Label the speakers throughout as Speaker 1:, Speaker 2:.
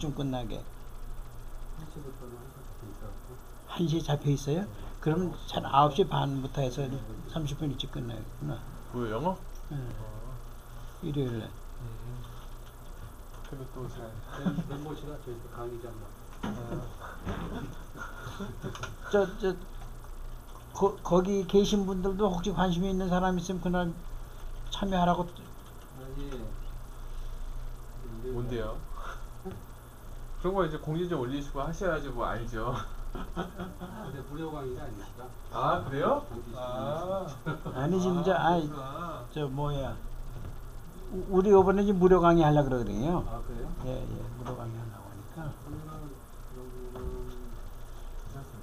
Speaker 1: 좀 끝나게.
Speaker 2: 1시부터는 항상 돼 있어갖고
Speaker 1: 1시에 잡혀 있어요? 그러면 한 9시 반부터 해서 30분 일찍 끝나겠구나.
Speaker 3: 뭐요 영어?
Speaker 1: 예,
Speaker 3: 어.
Speaker 1: 일요일에.
Speaker 3: 음. 그리고 또 잘.
Speaker 2: 멤버시가 저희 또 강의장 막
Speaker 1: 저, 저, 거, 거기 계신 분들도 혹시 관심이 있는 사람 있으면 그날 참여하라고
Speaker 2: 아니
Speaker 3: 뭔데요? 그런 거 이제 공지 좀 올리시고 하셔야지 뭐 알죠.
Speaker 2: 근데 무료 강의가 아니니까
Speaker 3: 아 그래요? 아.
Speaker 1: 아니 지금 저, 아,
Speaker 3: 그렇구나.
Speaker 1: 저 뭐야 우- 우리 이번에 지금 무료 강의 하려 고 그러거든요.
Speaker 2: 아 그래요?
Speaker 1: 예, 예, 무료 강의 하려고 하니까.
Speaker 2: 그러면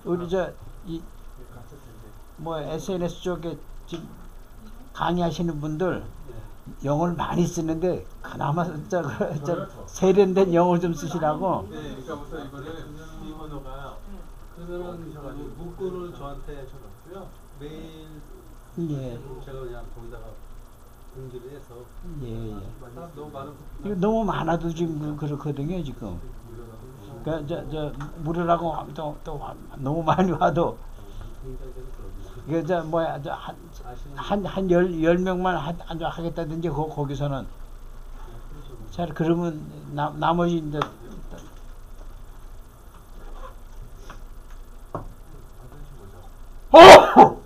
Speaker 1: 우리 저, 이,
Speaker 3: 네, 텐데.
Speaker 1: 뭐 SNS 쪽에 지금 강의하시는 분들
Speaker 2: 예.
Speaker 1: 영어를 많이 쓰는데 그나마 저, 저, 저
Speaker 3: 그렇죠.
Speaker 1: 세련된 영어 좀 쓰시라고.
Speaker 3: 네, 그러니까 우선 이거를 이 번호가
Speaker 2: 그러면은 그 문구를 저한테 쳐줬고요 메일
Speaker 1: 예,
Speaker 2: 제가 그냥 거기다가 공지를 해서
Speaker 1: 예, 예.
Speaker 2: 너무 많은
Speaker 1: 이거 너무 많아도 지금 그- 그렇거든요 지금. 그러니까 저, 저 무료라고 또, 또 너무 많이 와도
Speaker 2: 굉장히
Speaker 1: 이게 저 뭐야
Speaker 2: 아시는
Speaker 1: 저한한 열 열 명만 하, 하- 하겠다든지 거, 거기서는 자 그러면 나, 나머지 이제 어!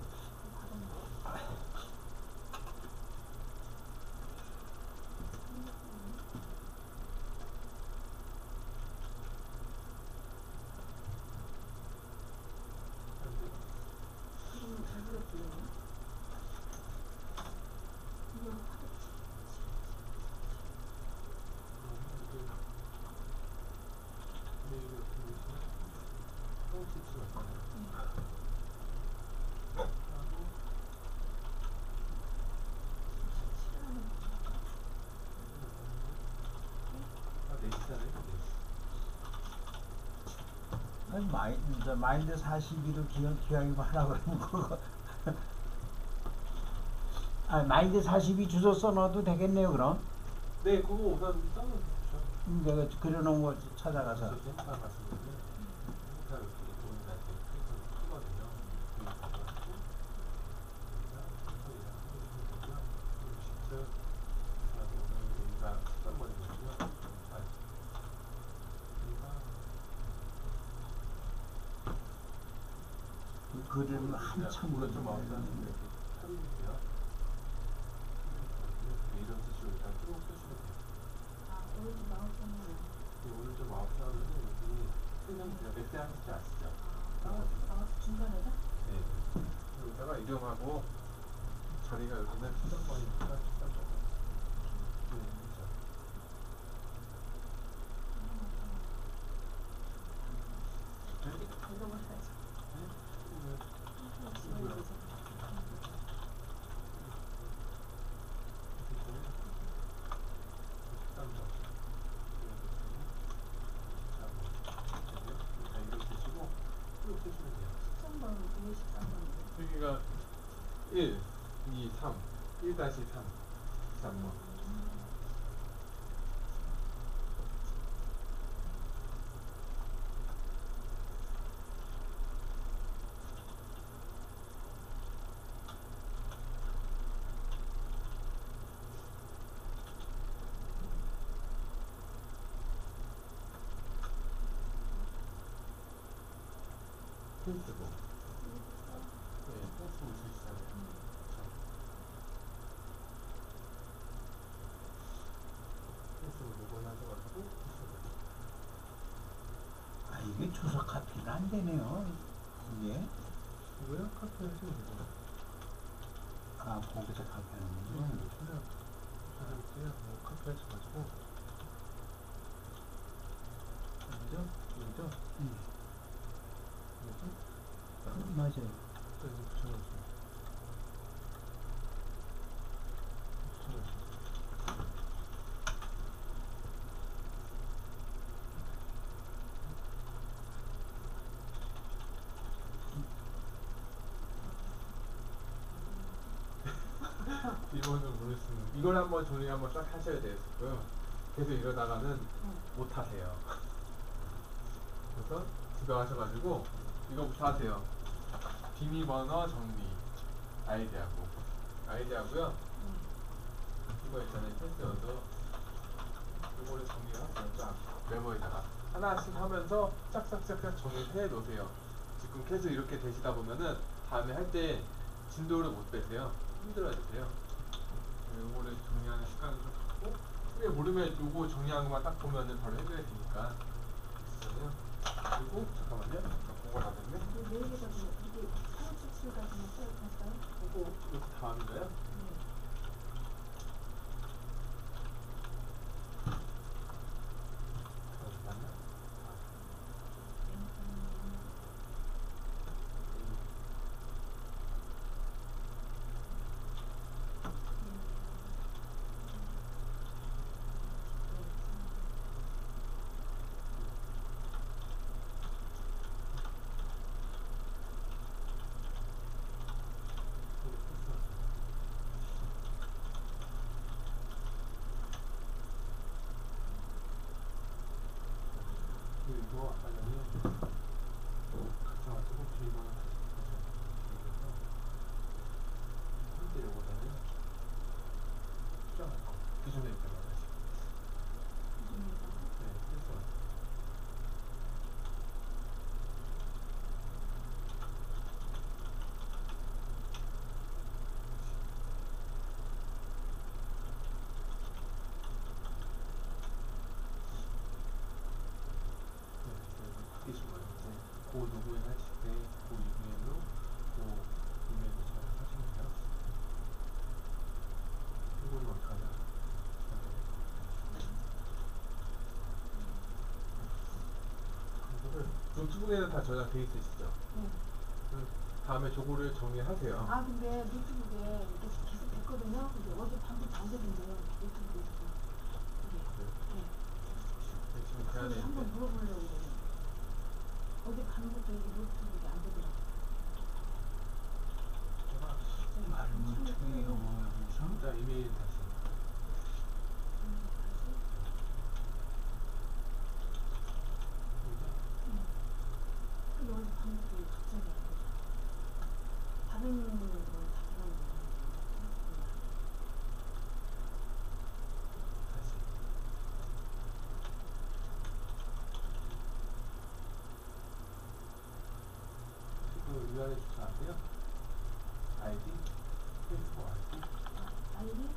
Speaker 1: 마인드, 저 마인드 42로 기억, 기왕이고 하라고 그러면 그거 아 마인드 42 주소 써놔도 되겠네요 그럼
Speaker 3: 네, 그거 우선 써놓으십시오.
Speaker 1: 음, 내가 그려놓은 거 찾아가서
Speaker 3: 아, 맞습니다. 행사 이렇게 돈이 날때 크거든요.
Speaker 1: 그 글을 한참
Speaker 3: 쓰시면 돼요. 네? 네. 여기다가 이름하고 자리가 여기는 수정번이니까 수정번. 네, 그렇죠. 여기가 1, 2, 3, 1 다시 3, 3번. 힌트고. 네, 힌트 있으시잖아요. 힌트로 로그인 하셔가지고
Speaker 1: 주소 카피가 안 되네요 이게
Speaker 3: 이거요? 카페 하시면 되죠.
Speaker 1: 아 거기서 카피 하는 거죠
Speaker 3: 음, 그냥 그냥 뭐 카페 하셔가지고 여기죠? 여기죠?
Speaker 1: 음,
Speaker 3: 여기죠?
Speaker 1: 맞아요
Speaker 3: 여기 붙여가지고 붙여가지고 이번을 모르시는 이걸 한번 조리 한번 딱 하셔야 되고요. 계속 이러다가는 못 하세요. 그래서 집에 가셔가지고 이거부터 하세요. 비밀번호 정리 아이디하고 아이디하고요. 이거 있잖아요 패스워드 이거를 정리하세요. 쫙 메모에다가 하나씩 하면서 짝짝짝짝 정리해 놓으세요. 지금 계속 이렇게 되시다 보면은 다음에 할 때 진도를 못 빼세요. 힘들어야 되세요. 습관을 좀 갖고 근데 모르면 요거 정리한 것만 딱 보면은 바로 해줘야 되니까 그래서요. 그리고 잠깐만요. 그거 다 됐네.
Speaker 4: 이게 사업수수까지만 써있었어요?
Speaker 3: 요거 요거 다음인가요?
Speaker 4: 네.
Speaker 3: 잠깐만요. 그리고 아까 전에 가져가지고 비밀번호 다시 가져가서 한때 요거다요 수정할 거 기존에 있던 거 다시 네 필수 네, 그래서 바뀌시면 이제 그 누구에 하실 때그 이메일로 그 이메일로 잘 어떻게 하냐? 이거를 노트북에는 다 저장돼 있으시죠?
Speaker 4: 네.
Speaker 3: 다음에 저거를 정리하세요.
Speaker 4: 아 근데 노트북에 이렇게 계속 됐거든요. 근데 어제 안 되는데요. 노트북에서.
Speaker 3: 네.
Speaker 4: 네.
Speaker 3: 네, 지금 돼야 되는데
Speaker 4: 한번 물어보려고 그래요. 어제 밤부터 이게 노트북이 안 되더라고요.
Speaker 1: 말을 못하게 영어하면서
Speaker 3: 자 이메일 다시
Speaker 4: 음, 다시? 근데 어제 밤부터 이게 갑자기 안 되더라고요. 다른 건다 되는데.
Speaker 3: 다시 그 URL 주소 아세요? 아이디? 페이스북 아이디?
Speaker 4: 아, 아이디?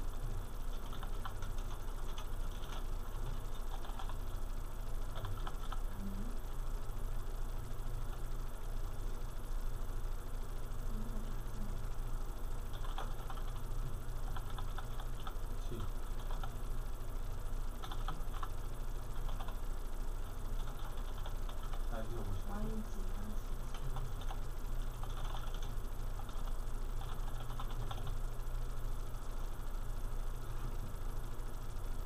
Speaker 4: 아니요.
Speaker 3: 그치 아이디가 뭐시죠?
Speaker 4: YG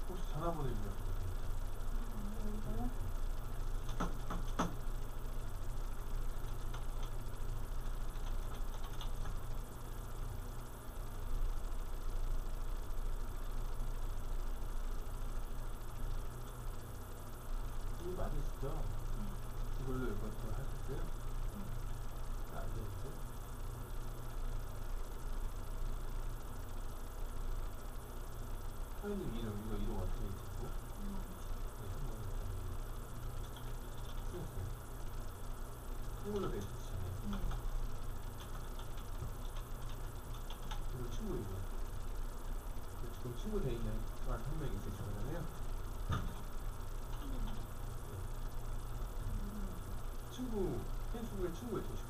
Speaker 3: 혹시 있나요?
Speaker 4: 이거요?
Speaker 3: 이거 맞으시죠? 이걸로 이것도 하셨어요? 안 되겠죠? 사장님 이름 이거 이름 어떻게 되시고? 네, 한번 쓰였어요. 돼 있으시네.
Speaker 4: 네.
Speaker 3: 그리고 친구 이름. 그 지금 친구 돼 있는 한명 있으신 거잖아요. 친구 페이스북에 되신 거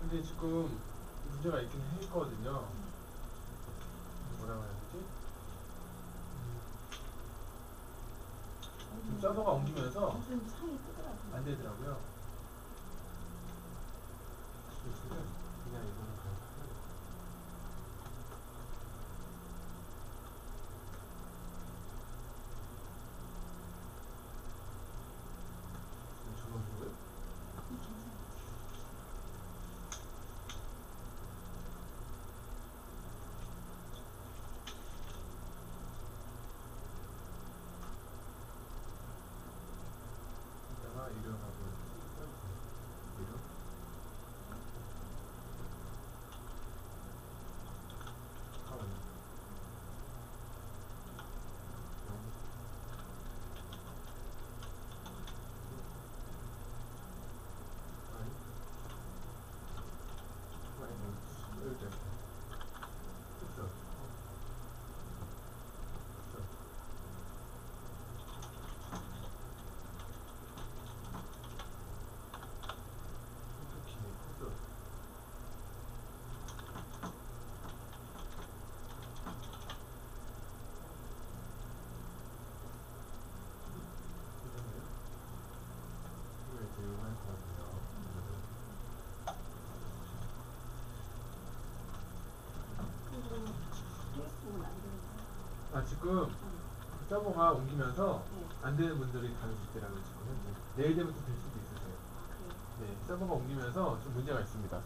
Speaker 4: 근데 지금
Speaker 3: 문제가 있긴 했거든요. 뭐라고 해야 되지? 음, 서버가 옮기면서 안 되더라고요. 그래서 아 지금 서버가 옮기면서
Speaker 4: 네.
Speaker 3: 안 되는 분들이 있더라고요 지금 현재 내일 되면 또될 수도 있으세요
Speaker 4: 아, 그래요.
Speaker 3: 네 서버가 옮기면서 좀 문제가 있습니다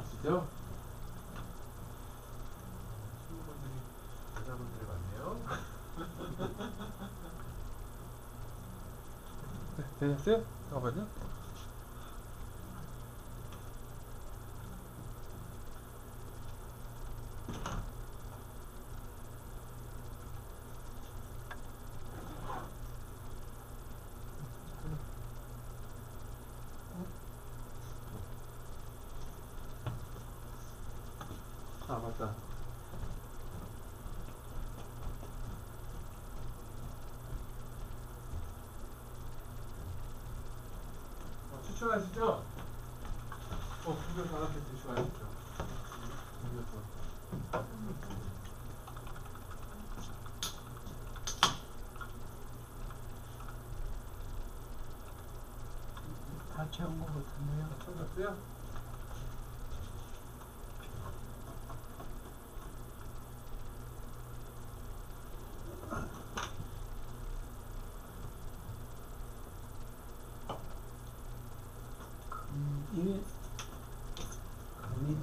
Speaker 3: 아시죠? 친구분들이 여자분들이 많네요 네, 되셨어요? 잠깐만요 아 맞다 어, 추천하시죠? 어, 구경 받았을 때 추천하시죠? 음료수.
Speaker 1: 다 채운 것 같은데요.
Speaker 3: 찾았어요?
Speaker 1: 음, 이게 감이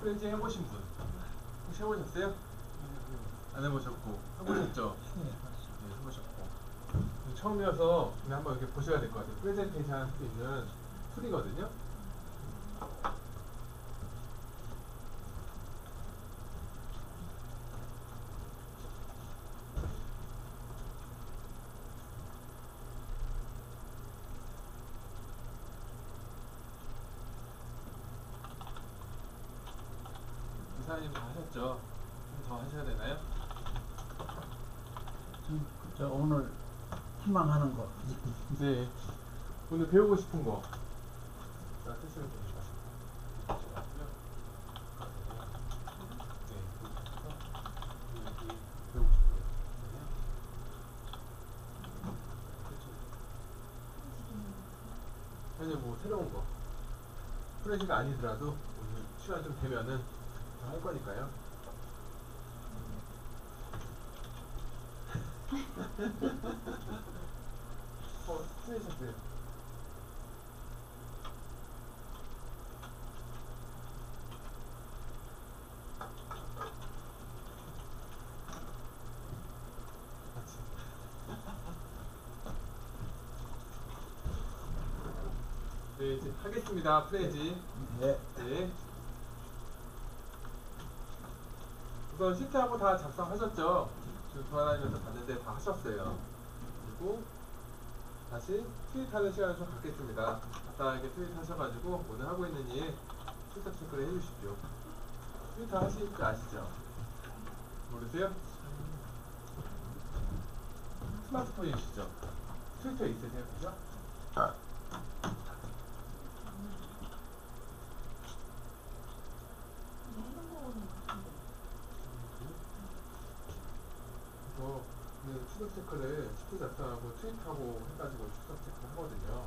Speaker 3: Prezi 해보신 분? 혹시 해보셨어요? 안 해보셨고. 해보셨죠? 네 해보셨고. 처음이어서 그냥 한번 이렇게 보셔야 될 것 같아요. 프레젠테이션 할 수 있는 툴이거든요 다 하셨죠? 좀 더 하셔야 되나요?
Speaker 1: 저 오늘 희망하는 거.
Speaker 3: 네. 오늘 배우고 싶은 거. 자, 쓰시면 됩니다. 네. 현재 뭐 새로운 거. 프레시가 아니더라도 오늘 시간 좀 되면은 다 할 거니까요. 어, 틀리셨어요. 네, 이제 하겠습니다. 프레지.
Speaker 1: 네.
Speaker 3: 네. 우선 시트하고 다 작성하셨죠? 지금 돌아다니면서 봤는데 다 하셨어요. 그리고 다시 트윗하는 시간을 좀 갖겠습니다. 간단하게 트윗하셔가지고 오늘 하고 있는 일 출석 체크를 해주십시오. 트윗 다 하실 줄 아시죠? 모르세요? 스마트폰이시죠? 트위터 있으세요? 그죠?
Speaker 4: 근데 핸드폰은 같은데.
Speaker 3: 그래서 그 출석 체크를 시트 작성하고 트윗하고 해가지고 출석 체크를 하거든요.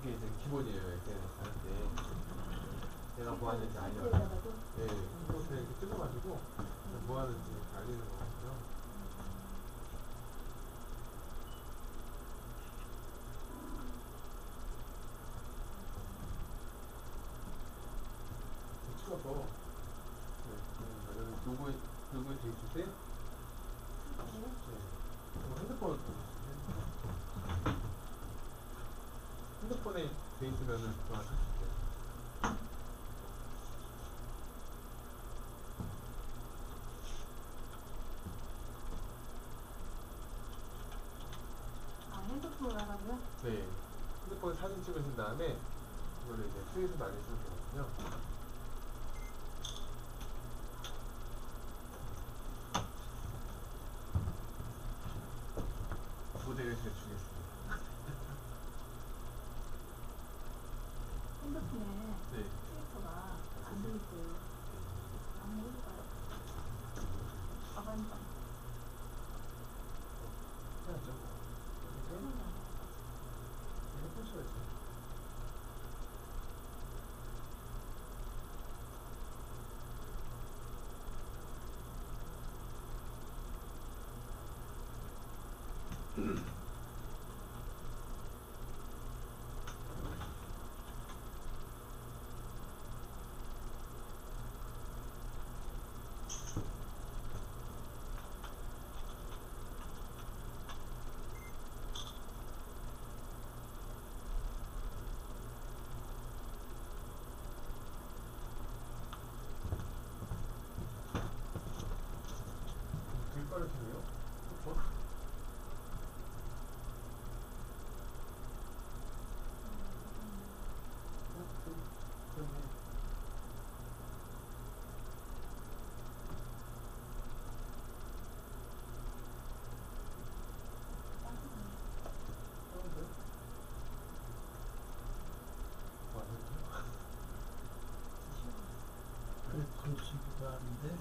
Speaker 3: 이게 이제 기본이에요 SNS 할 때. 내가 뭐 하는지 알려. 예, 그냥 이렇게 찍어가지고 뭐 하는지 이렇게 알리는 거거든요. 이렇게 찍어서 네, 그러면 로그에 로그에 돼 있으세요? 네. 그럼 핸드폰 하실 수 있어요.
Speaker 4: 아 핸드폰을 하라고요?
Speaker 3: 네. 핸드폰 사진 찍으신 다음에 이거를 이제 트윗을 날리시면 되거든요. 모델을 제출했습니다.
Speaker 4: 핸드폰에
Speaker 3: 네.
Speaker 4: 트위터가 안 들있어요 한번
Speaker 3: 해볼까요게 빠르시네요. 그렇죠?
Speaker 1: 그래 그러시기도 하는데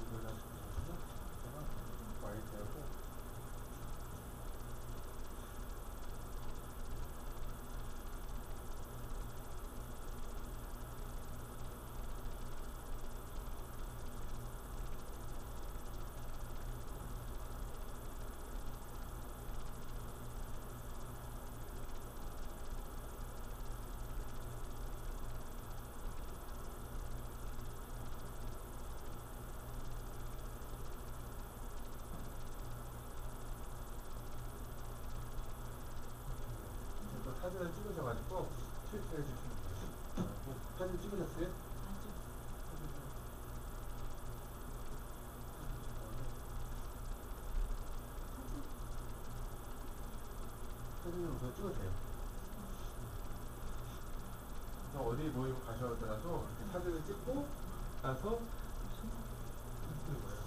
Speaker 3: 이걸 하시면서 많이 되고 이거 사진을 찍으셔가지고 트위터 해주시면 돼요. 어, 사진 찍으셨어요? 사진을 우선 찍으세요. 그래서 어디 모임 가셔더라도 사진을 찍고 나서 쓰는 거예요.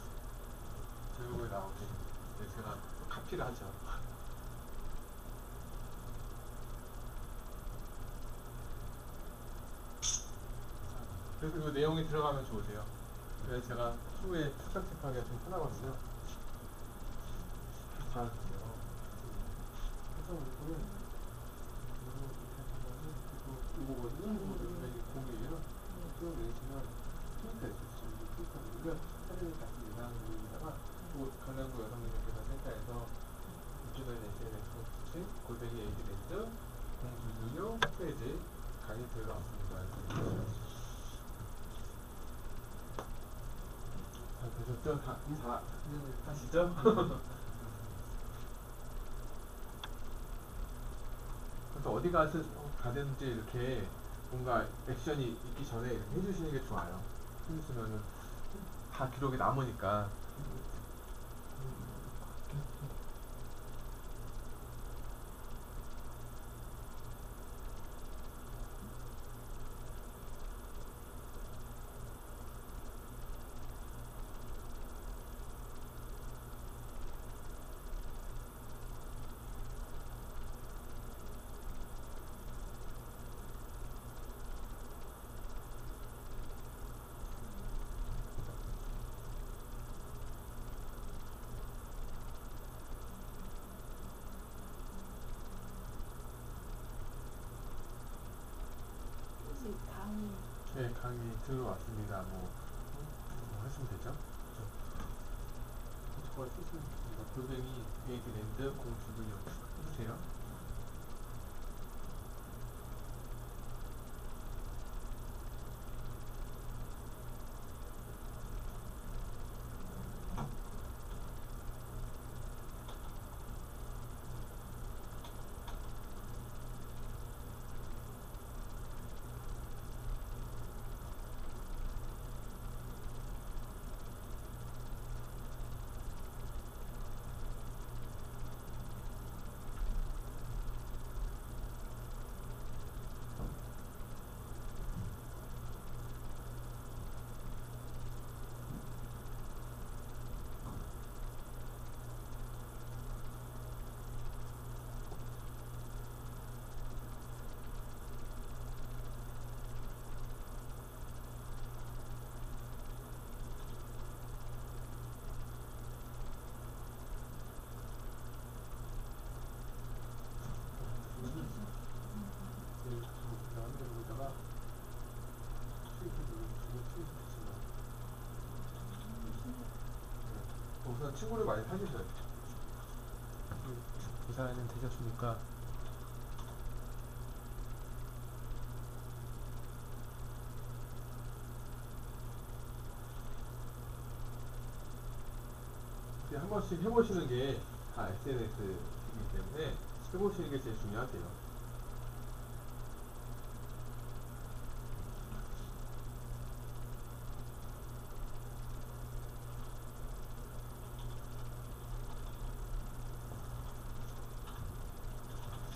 Speaker 3: 제 얼굴 나오게. 네, 제가 카피를 하죠. 그래서 그 내용이 들어가면 좋으세요. 그래서 제가 추후에 추적 체크하기가 좀 편하거든요. 그래서 이거는 이거거든요. 이거는 이게 공이에요. 쭉 내시면 트위터에 있으시죠. 트위터 누르면 사진을 딱 예상한 부분에다가 또 강남구 여성민족회사 센터에서 이주는 SNS 주신 골뱅이 에이드랜드 공주유료 페이지 강의 들어왔습니다. 저 다, 다 하시죠? 그래서 어디 가서 가든지 이렇게 뭔가 액션이 있기 전에 이렇게 해주시는 게 좋아요. 해주시면은 다 기록에 남으니까.
Speaker 4: 강의
Speaker 3: 들어왔습니다. 뭐, 뭐 하시면 되죠? 저거 쓰시면 됩니다. 골뱅이 에이드랜드 공주분용 해주세요. 네, 저 나름대로다가 수익을 수익을 네, 우선 친구를 많이 사귀셔야 돼요. 부사는 되셨으니까 이렇게 한 번씩 해보시는 게 다 SNS이기 때문에 해보시는 게 제일 중요하대요.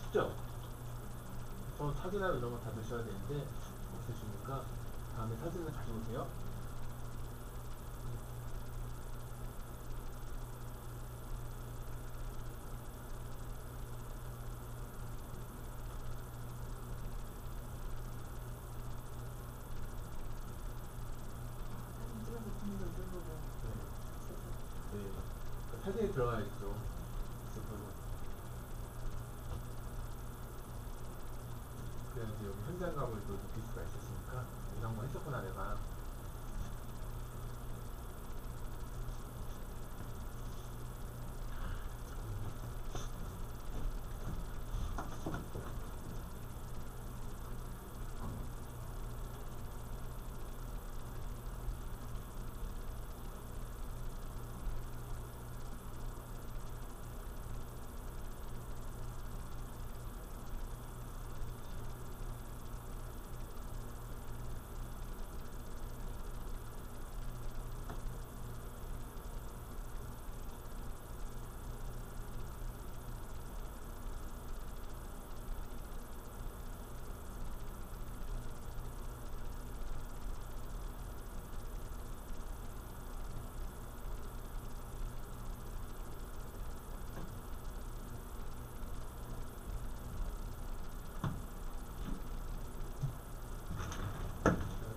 Speaker 3: 쉽죠? 저 사진이나 이런 거 다 넣으셔야 되는데 없으시니까 다음에 사진을 다시 보세요. 네. 네. 그 사진이 들어가야겠죠. 그래서 그래야지 여기 현장감을 또 느낄 수가 있으시니까 이런 거 했었구나 내가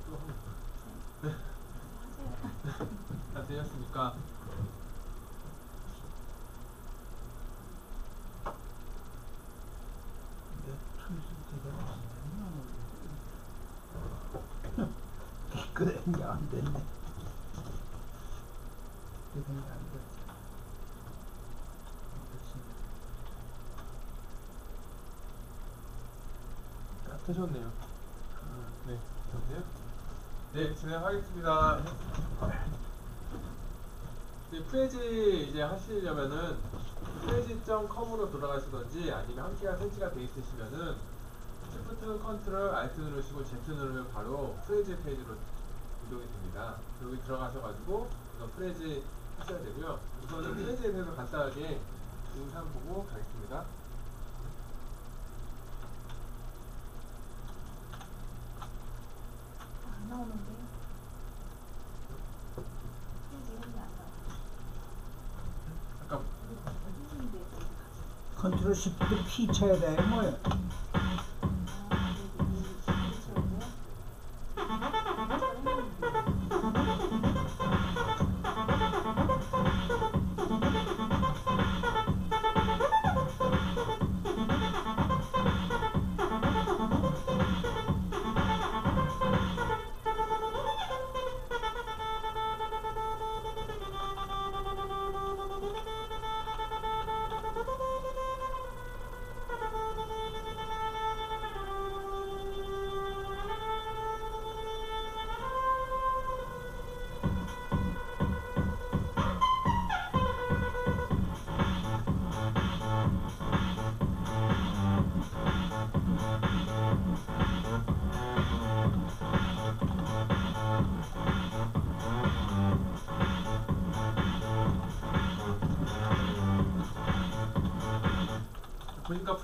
Speaker 3: 또 한- 네. 다 되셨습니까?
Speaker 1: 근데 순수 제대로 안 됐나? 그래, 이게 안 됐네. 그게 안 됐어.
Speaker 3: 되셨네요. 네, 되셨네요? 네, 진행하겠습니다. 이제 Prezi 이제 하시려면은 Prezi.com으로 돌아가시던지 아니면 함께가 설치가 돼 있으시면은 Shift Control Alt 누르시고 Z 누르면 바로 Prezi 페이지로 이동이 됩니다. 여기 들어가셔가지고 우선 Prezi 하셔야 되고요. 우선은 Prezi에 대해서 간단하게 영상 보고 가겠습니다.
Speaker 4: 안 나오는데. 페이지 안 나와.
Speaker 1: 컨트롤 시프트 P 쳐야 돼 뭐야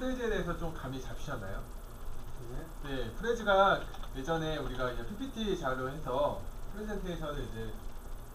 Speaker 3: Prezi에 대해서 좀 감이 잡히셨나요?
Speaker 2: 네.
Speaker 3: 네, Prezi가 예전에 우리가 이제 PPT 자료 해서 프레젠테이션을 이제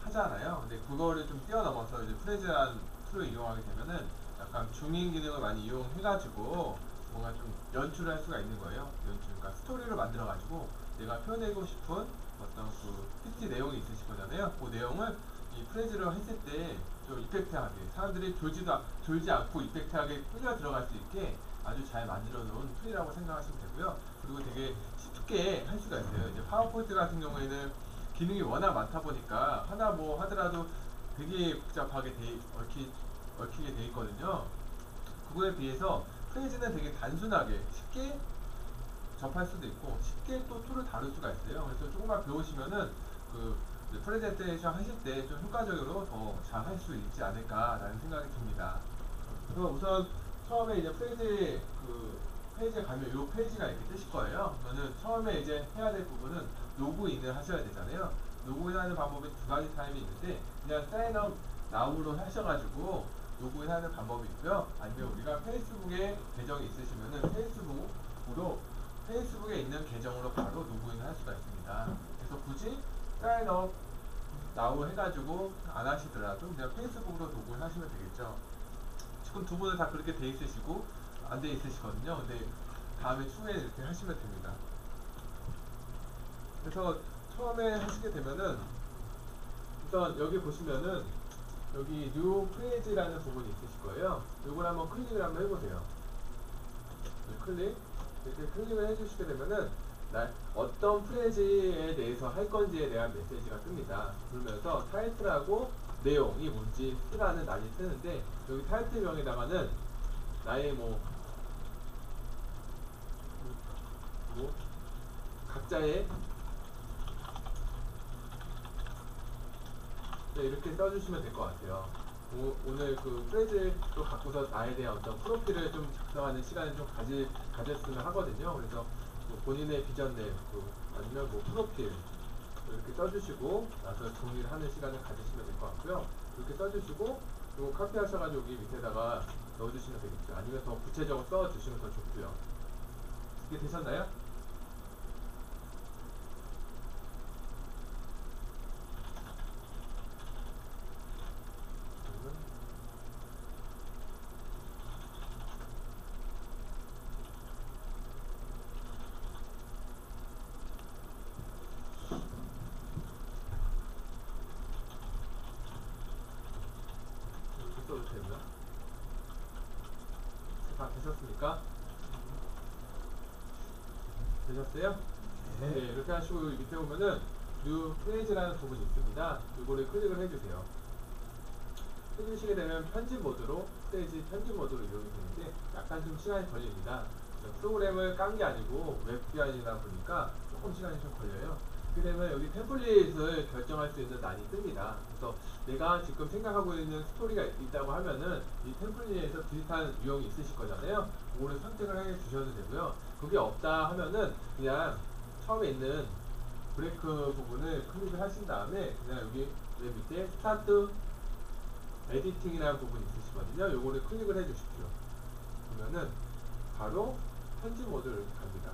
Speaker 3: 하잖아요. 근데 그거를 좀 뛰어넘어서 이제 Prezi라는 툴을 이용하게 되면은 약간 줌인 기능을 많이 이용해가지고 뭔가 좀 연출을 할 수가 있는 거예요. 연출, 그러니까 스토리를 만들어가지고 내가 표현하고 싶은 어떤 그 PPT 내용이 있으실 거잖아요. 그 내용을 이 Prezi를 했을 때 좀 effect하게 사람들이 졸지도 않- 졸지 않고 effect하게 끌려 들어갈 수 있게 아주 잘 만들어 놓은 툴이라고 생각하시면 되고요. 그리고 되게 쉽게 할 수가 있어요. 이제 파워포인트 같은 경우에는 기능이 워낙 많다 보니까 하나 뭐 하더라도 되게 복잡하게 돼, 얽히, 얽히게 돼 있거든요. 그거에 비해서 Prezi는 되게 단순하게 쉽게 접할 수도 있고 쉽게 또 툴을 다룰 수가 있어요. 그래서 조금만 배우시면은 그 프레젠테이션 하실 때 좀 효과적으로 더 잘 할 수 있지 않을까라는 생각이 듭니다. 그래서 우선 처음에 이제 프레지 그 페이지에 가면 이 페이지가 이렇게 뜨실 거예요. 그러면은 처음에 이제 해야 될 부분은 로그인을 하셔야 되잖아요. 로그인하는 방법이 두 가지 타입이 있는데 그냥 sign up now로 하셔가지고 로그인하는 방법이 있고요. 아니면 우리가 페이스북에 계정이 있으시면은 페이스북으로 페이스북에 있는 계정으로 바로 로그인을 할 수가 있습니다. 그래서 굳이 sign up now 해가지고 안 하시더라도 그냥 페이스북으로 로그인 하시면 되겠죠. 지금 두 분은 다 그렇게 돼 있으시고 안 돼 있으시거든요. 근데 다음에 추후에 이렇게 하시면 됩니다. 그래서 처음에 하시게 되면은 우선 여기 보시면은 여기 new Prezi라는 부분이 있으실 거예요. 이걸 한번 클릭을 한번 해보세요. 네, 클릭 이렇게 클릭을 해주시게 되면은 나 어떤 프레지에 대해서 할 건지에 대한 메시지가 뜹니다. 그러면서 타이틀하고 내용이 뭔지 쓰라는 난이 뜨는데 여기 타이틀명에다가는 나의 뭐, 뭐 각자의 네, 이렇게 써주시면 될 것 같아요. 오, 오늘 그 프레즈를 또 갖고서 나에 대한 어떤 프로필을 좀 작성하는 시간을 좀 가지, 가졌으면 하거든요. 그래서 뭐 본인의 비전 내용, 그 아니면 뭐 프로필 이렇게 써주시고 나서 정리를 하는 시간을 가지시면 될 것 같고요. 이렇게 써주시고 이거 카피 하셔가지고 여기 밑에다가 넣어주시면 되겠죠. 아니면 더 구체적으로 써주시면 더 좋고요. 이게 되셨나요? 그러면 이렇게 써도 되고요. 다 되셨습니까? 되셨어요? 네. 이렇게 하시고 밑에 보면은 new Prezi라는 부분이 있습니다. 이거를 클릭을 해주세요. 해주시게 되면 편집 모드로 프레지 편집 모드로 이용이 되는데 약간 좀 시간이 걸립니다. 프로그램을 깐 게 아니고 웹 기반이다 보니까 조금 시간이 좀 걸려요. 그러면 여기 템플릿을 결정할 수 있는 난이 뜹니다. 그래서 내가 지금 생각하고 있는 스토리가 있다고 하면은 이 템플릿에서 비슷한 유형이 있으실 거잖아요. 그거를 선택을 해 주셔도 되고요. 그게 없다 하면은 그냥 처음에 있는 blank 부분을 클릭을 하신 다음에 그냥 여기 맨 밑에 start editing이라는 부분이 있으시거든요. 요거를 클릭을 해 주십시오. 그러면은 바로 편집 이렇게 갑니다.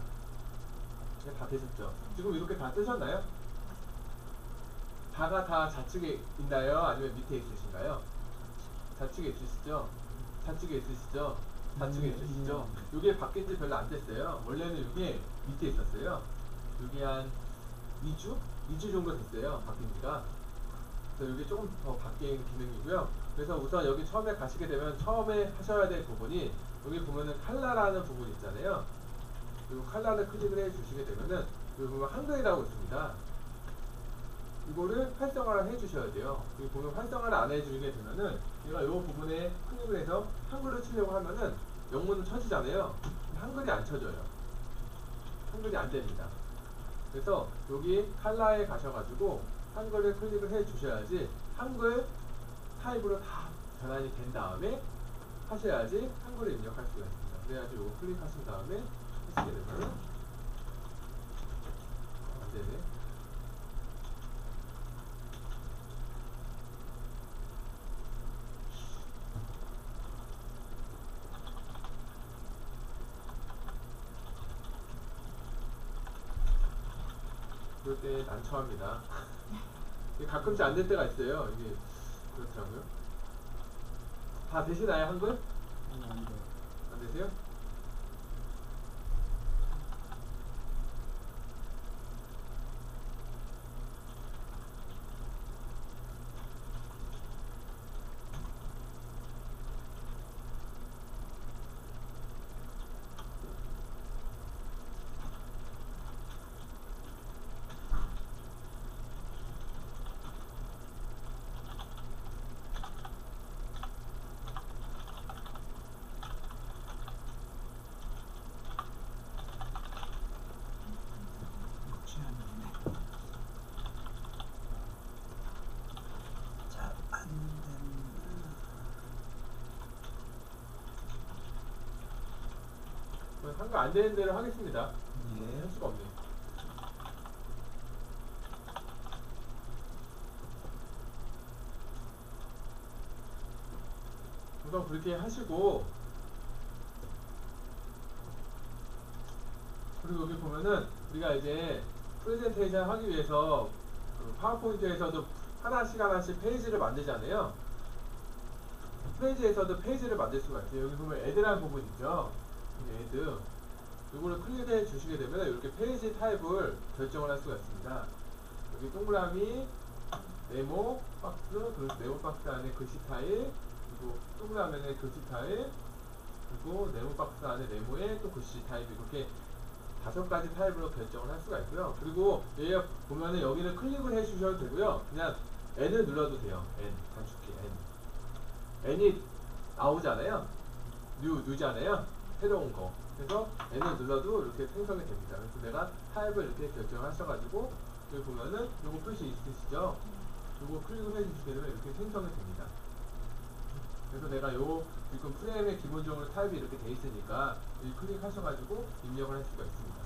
Speaker 3: 다 되셨죠? 지금 이렇게 다 뜨셨나요? 다가 다 좌측에 있나요? 아니면 밑에 있으신가요? 좌측에 있으시죠? 좌측에 있으시죠? 있으시죠?
Speaker 1: 음.
Speaker 3: 이게 바뀐 지 별로 안 됐어요. 원래는 이게 밑에 있었어요. 여기 한 2주? 2주 정도 됐어요. 바뀐 지가. 그래서 이게 조금 더 바뀐 기능이고요. 그래서 우선 여기 처음에 가시게 되면 처음에 하셔야 될 부분이 여기 보면은 칼라라는 부분 있잖아요. 이 칼라를 클릭을 해 주시게 되면은 여기 보면 한글이라고 있습니다. 이거를 활성화를 해 주셔야 돼요. 여기 보면 활성화를 안 해 주게 되면은 얘가 이 부분에 클릭을 해서 한글을 치려고 하면은 영문은 쳐지잖아요. 한글이 안 쳐져요. 한글이 안 됩니다. 그래서 여기 칼라에 가셔가지고 한글을 클릭을 해 주셔야지 한글 타입으로 다 전환이 된 다음에 하셔야지 한글을 입력할 수가 있습니다. 그래야지 이거 클릭하신 다음에 하시게 되면은 어, 안 되네. 그럴 때 난처합니다. 가끔씩 안 될 때가 있어요. 이게 그렇더라고요. 다 되시나요 한글?
Speaker 1: 안 돼.
Speaker 3: 안 되세요?
Speaker 1: 그렇지 않네. 잘안 된다.
Speaker 3: 그럼 한글 안 되는 대로 하겠습니다. 할
Speaker 1: 예.
Speaker 3: 수가 없네. 우선 그렇게 하시고 그리고 여기 보면은 우리가 이제 프레젠테이션 하기 위해서 그 파워포인트에서도 하나씩 하나씩 페이지를 만들잖아요. 프레지에서도 페이지를 만들 수가 있어요. 여기 보면 add라는 부분 있죠. add. 이거를 클릭해 주시게 되면 이렇게 페이지 타입을 결정을 할 수가 있습니다. 여기 동그라미, 네모, 박스, 그리고 네모 박스 안에 글씨 타입, 그리고 동그라미 안에 글씨 타입, 그리고 네모 박스 안에 네모에 또 글씨 타입 이렇게 다섯 가지 타입으로 결정을 할 수가 있고요. 그리고 여기 보면은 여기를 클릭을 해 주셔도 되고요. 그냥 N을 눌러도 돼요. N 단축키 N. N이 나오잖아요. new new잖아요. 새로운 거. 그래서 N을 눌러도 이렇게 생성이 됩니다. 그래서 내가 타입을 이렇게 결정하셔가지고 여기 보면은 요거 표시 있으시죠? 요거 클릭을 해주시게 되면 이렇게 생성이 됩니다. 그래서 내가 요 지금 프레임의 기본적으로 타입이 이렇게 돼 있으니까 이 클릭하셔가지고 입력을 할 수가 있습니다.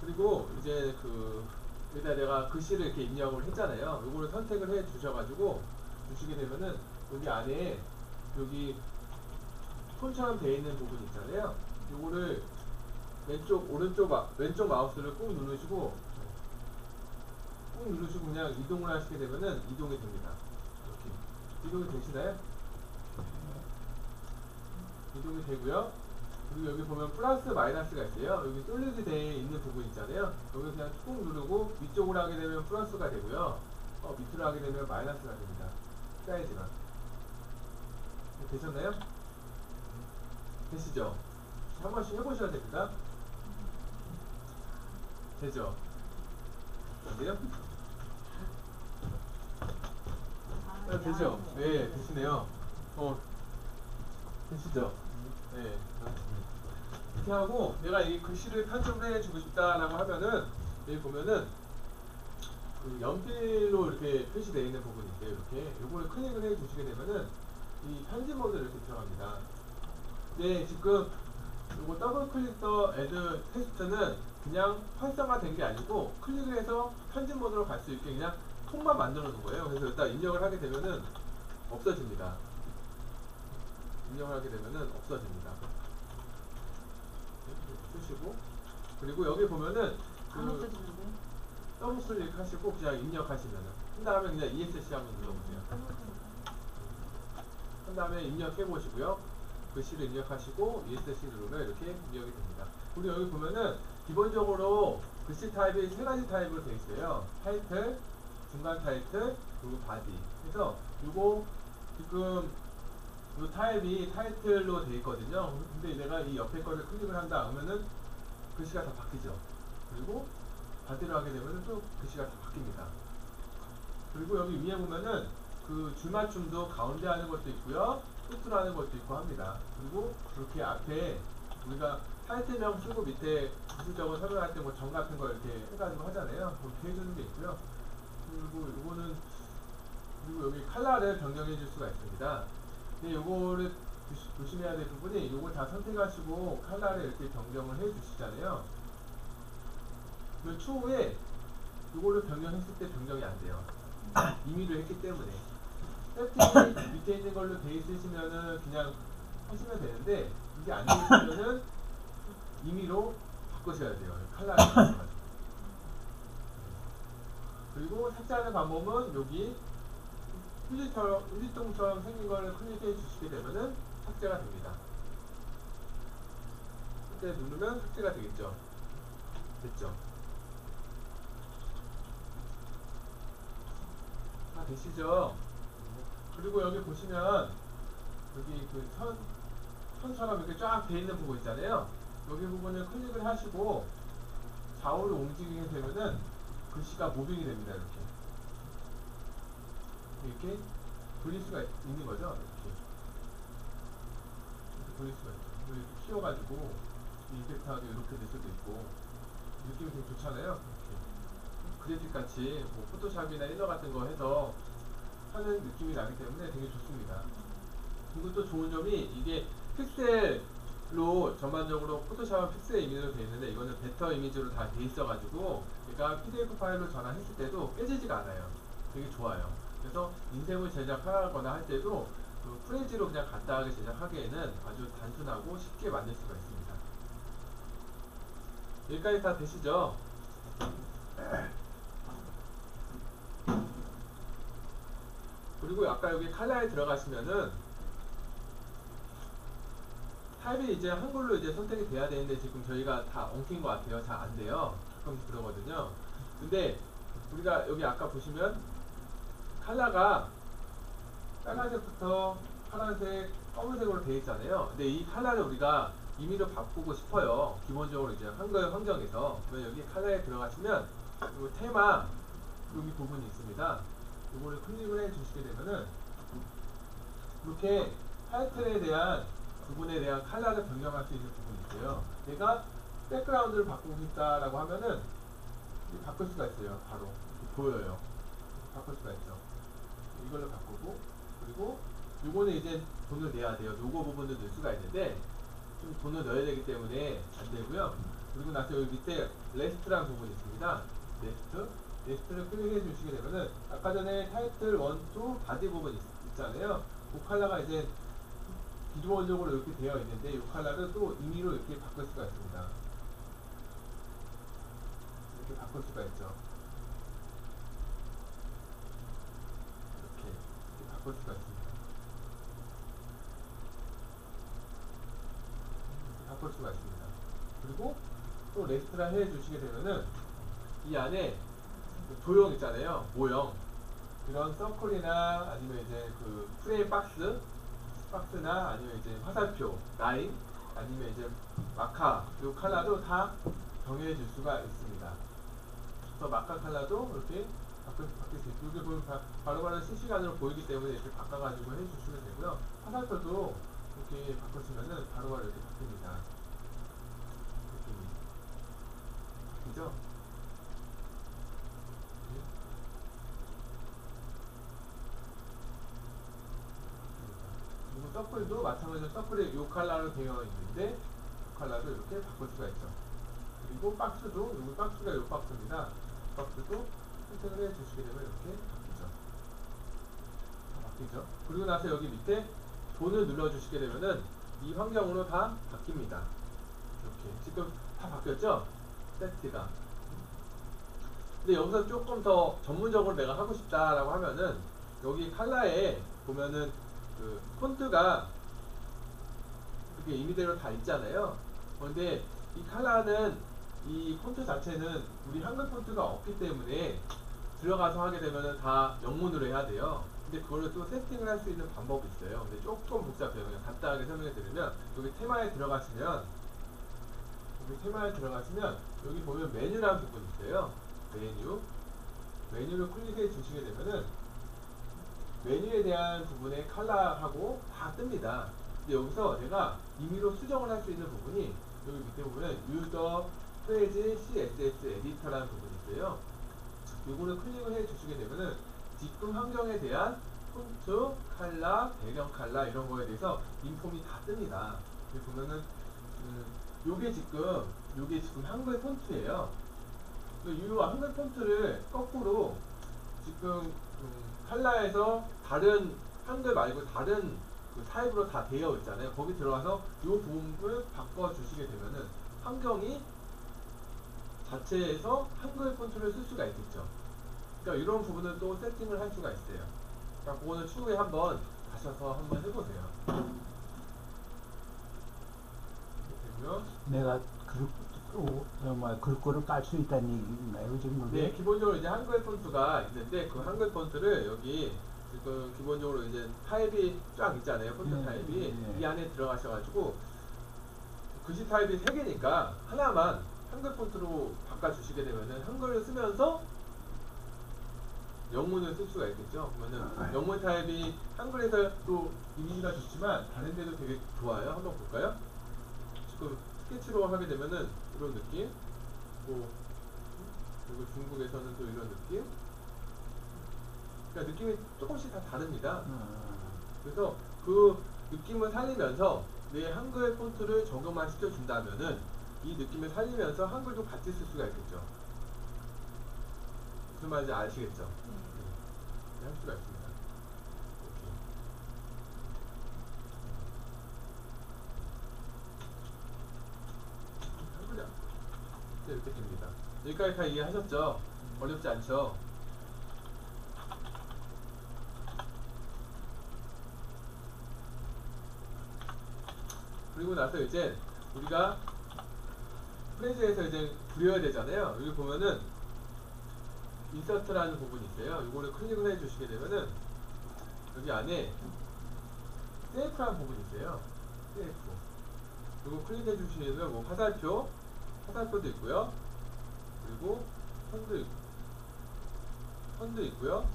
Speaker 3: 그리고 이제 그 여기다 내가 글씨를 이렇게 입력을 했잖아요. 요거를 선택을 해 주셔가지고 주시게 되면은 여기 안에 여기 폰처럼 되어 있는 부분 있잖아요. 요거를 왼쪽 오른쪽 마, 왼쪽 마우스를 꾹 누르시고 꾹 누르시고 그냥 이동을 하시게 되면은 이동이 됩니다. 이렇게 이동이 되시나요? 이동이 되고요. 그리고 여기 보면 플러스 마이너스가 있어요. 여기 솔리드 되어 있는 부분 있잖아요. 여기 그냥 꾹 누르고 위쪽으로 하게 되면 플러스가 되고요. 어, 밑으로 하게 되면 마이너스가 됩니다. 사이즈가. 되셨나요? 되시죠? 한 번씩 해보셔야 됩니다. 되죠? 안 돼요?
Speaker 4: 아,
Speaker 3: 아, 되죠? 네, 되시네요. 어, 되시죠? 네. 이렇게 하고 내가 이 글씨를 편집을 해주고 싶다라고 하면은 여기 보면은 그 연필로 이렇게 표시되어 있는 있어요. 이렇게 요거를 클릭을 해주시게 되면은 이 편집 모드를 들어갑니다. 네, 지금 요거 double click to add text는 그냥 활성화된 게 아니고 클릭을 해서 편집 모드로 갈 수 있게 그냥 통만 만들어 놓은 거예요. 그래서 일단 입력을 하게 되면은 없어집니다. 입력을 하게 되면은 없어집니다. 이렇게 쓰시고 그리고 여기 보면은
Speaker 4: 안
Speaker 3: 그? 더블 클릭 하시고 그냥 입력하시면은 그 다음에 그냥 ESC 한번 눌러보세요. 그 다음에 입력해 보시고요. 글씨를 입력하시고 ESC 누르면 이렇게 입력이 됩니다. 그리고 여기 보면은 기본적으로 글씨 타입이 세 가지 타입으로 되어 있어요. 타이틀, 중간 타이틀, 그리고 body. 그래서 요거 지금 요 타입이 타이틀로 되어 있거든요. 근데 내가 이 옆에 거를 클릭을 한다 하면은 글씨가 다 바뀌죠. 그리고 body로 하게 되면은 또 글씨가 다 바뀝니다. 그리고 여기 위에 보면은 그 줄맞춤도 가운데 하는 것도 있고요. 끝으로 하는 것도 있고 합니다. 그리고 그렇게 앞에 우리가 타이틀명 쓰고 밑에 기술적으로 설명할 때 뭐 점 같은 거 이렇게 해가지고 하잖아요. 그렇게 해주는 게 있고요. 그리고 요거는 그리고 여기 컬러를 변경해 줄 수가 있습니다. 근데 요거를 조시- 조심해야 될 부분이 요걸 다 선택하시고 컬러를 이렇게 변경을 해 주시잖아요. 그 추후에 요거를 변경했을 때 변경이 안 돼요. 임의로 했기 때문에. 세팅이 밑에 있는 걸로 돼 있으시면은 그냥 하시면 되는데 이게 안 돼 있으면은 임의로 바꾸셔야 돼요. 바꿔가지고. 그리고 삭제하는 방법은 여기 휴지처럼 휴지통처럼 생긴 거를 클릭해 주시게 되면은 삭제가 됩니다. 그때 누르면 삭제가 되겠죠. 됐죠. 다 되시죠? 그리고 여기 보시면 여기 그 선, 선처럼 이렇게 쫙 돼 있는 부분 있잖아요. 여기 부분을 클릭을 하시고 좌우로 움직이게 되면은 글씨가 모빙이 됩니다. 이렇게 돌릴 수가 있- 있는 거죠. 이렇게 이렇게 돌릴 수가. 그리고 이렇게 키워가지고 이 이펙트하게 이렇게 될 수도 있고 느낌이 되게 좋잖아요. 이렇게. 그래픽 같이 뭐 포토샵이나 일러 같은 거 해서 하는 느낌이 나기 때문에 되게 좋습니다. 그리고 또 좋은 점이 이게 픽셀로 전반적으로 포토샵은 픽셀 이미지로 되어 있는데 이거는 베터 이미지로 다돼 있어가지고 그러니까 PDF 파일로 전환했을 때도 깨지지가 않아요. 되게 좋아요. 그래서 인쇄물 제작하거나 할 때도 그 프레지로 그냥 간단하게 제작하기에는 아주 단순하고 쉽게 만들 수가 있습니다. 여기까지 다 되시죠? 그리고 아까 여기 칼라에 들어가시면은 타입이 이제 한글로 이제 선택이 돼야 되는데 지금 저희가 다 엉킨 것 같아요. 잘 안 돼요. 가끔씩 그러거든요. 근데 우리가 여기 아까 보시면 칼라가 빨간색부터 파란색, 검은색으로 되어 있잖아요. 근데 이 칼라를 우리가 임의로 바꾸고 싶어요. 기본적으로 이제 한글 환경에서. 그러면 여기 칼라에 들어가시면 이 테마 여기 부분이 있습니다. 이거를 클릭을 해 주시게 되면은 이렇게 타이틀에 대한 부분에 대한 컬러를 변경할 수 있는 부분이 있어요. 내가 백그라운드를 바꾸고 싶다라고 하면은 바꿀 수가 있어요. 바로 보여요. 바꿀 수가 있죠. 이걸로 바꾸고 그리고 요거는 이제 돈을 내야 돼요. 요거 부분을 넣을 수가 있는데 좀 돈을 넣어야 되기 때문에 안 되고요. 그리고 나서 여기 밑에 next라는 부분이 있습니다. next next를 클릭해 주시게 되면은 아까 전에 타이틀 1, 2 body 부분 있, 있잖아요. 그 컬러가 이제 기본적으로 이렇게 되어 있는데 이 컬러를 또 임의로 이렇게 바꿀 수가 있습니다. 이렇게 바꿀 수가 있죠. 이렇게, 바꿀 수가 있습니다. 바꿀 수가 있습니다. 그리고 또 next라 해 주시게 되면은 이 안에 그 도형 있잖아요. 모형. 이런 서클이나 아니면 이제 그 프레임 박스, 박스나 아니면 이제 화살표, 라인, 아니면 이제 마카, 이 컬러도 다 정해 줄 수가 있습니다. 그래서 마카 컬러도 이렇게 이게 보면 바- 바로바로 실시간으로 보이기 때문에 이렇게 바꿔가지고 해주시면 되고요. 화살표도 이렇게 바꿔주면은 바로바로 이렇게 바뀝니다. 느낌이. 그죠? 그리고 서클도 마찬가지로 서클에 이 컬러로 되어 있는데 이 컬러도 이렇게 바꿀 수가 있죠. 그리고 박스도 이 박스가 이 박스입니다. 박스도 주시게 되면 이렇게 바뀌죠. 다 바뀌죠. 그리고 나서 여기 밑에 돈을 눌러 주시게 되면은 이 환경으로 다 바뀝니다. 이렇게 지금 다 바뀌었죠? 세트가. 근데 여기서 조금 더 전문적으로 내가 하고 싶다라고 하면은 여기 칼라에 보면은 그 폰트가 이렇게 이미대로 다 있잖아요. 그런데 이 칼라는 이 폰트 자체는 우리 한글 폰트가 없기 때문에 들어가서 하게 되면은 다 영문으로 해야 돼요. 근데 그거를 또 세팅을 할 수 있는 방법이 있어요. 근데 조금 복잡해요. 그냥 간단하게 설명해 드리면 여기 테마에 들어가시면 여기 테마에 들어가시면 여기 보면 메뉴라는 부분이 있어요. 메뉴 메뉴를 클릭해 주시게 되면은 메뉴에 대한 부분의 컬러하고 다 뜹니다. 근데 여기서 제가 임의로 수정을 할 수 있는 부분이 여기 밑에 보면 유저 페이지 CSS 에디터라는 부분이 있어요. 요거를 클릭을 해 주시게 되면은 지금 환경에 대한 폰트, 컬러, 배경 컬러 이런 거에 대해서 인폼이 다 뜹니다. 여기 보면은 음, 요게 지금 요게 지금 한글 폰트예요. 이 한글 폰트를 거꾸로 지금 음, 칼라에서 다른 한글 말고 다른 그 타입으로 다 되어 있잖아요. 거기 들어가서 이 부분을 바꿔 주시게 되면은 환경이 자체에서 한글 폰트를 쓸 수가 있겠죠. 그러니까 이런 부분을 또 세팅을 할 수가 있어요. 그러니까 그거는 추후에 한번 가셔서 한번 해보세요. 되면
Speaker 1: 내가 글, 어, 정말 글꼴을 깔 수 있다는 얘기인가요 지금 그게?
Speaker 3: 네, 기본적으로 이제 한글 폰트가 있는데 그 한글 폰트를 여기 지금 기본적으로 이제 타입이 쫙 있잖아요. 폰트
Speaker 1: 네,
Speaker 3: 타입이
Speaker 1: 네.
Speaker 3: 이 안에 들어가셔가지고 글씨 타입이 세 개니까 하나만 한글 폰트로 바꿔주시게 되면은 한글을 쓰면서 영문을 쓸 수가 있겠죠. 그러면은 영문 타입이 한글에서 또 이미지가 좋지만 다른 데도 되게 좋아요. 한번 볼까요? 지금 스케치로 하게 되면은 이런 느낌. 뭐 그리고 중국에서는 또 이런 느낌. 그러니까 느낌이 조금씩 다 다릅니다.
Speaker 1: 어,
Speaker 3: 그래서 그 느낌을 살리면서 내 한글 폰트를 적용만 시켜준다면은 이 느낌을 살리면서 한글도 같이 쓸 수가 있겠죠. 무슨 말인지 아시겠죠? 네, 할 수가 있습니다. 이렇게. 이렇게 됩니다. 여기까지 다 이해하셨죠? 어렵지 않죠? 그리고 나서 이제 우리가 프레지에서 이제 그려야 되잖아요. 여기 보면은 insert라는 부분이 있어요. 이거를 클릭을 해 주시게 되면은 여기 안에 shape라는 부분이 있어요. shape. 이거 클릭해 주시면 뭐 화살표, 화살표도 있고요. 그리고 선도 있고, 선도 있고요.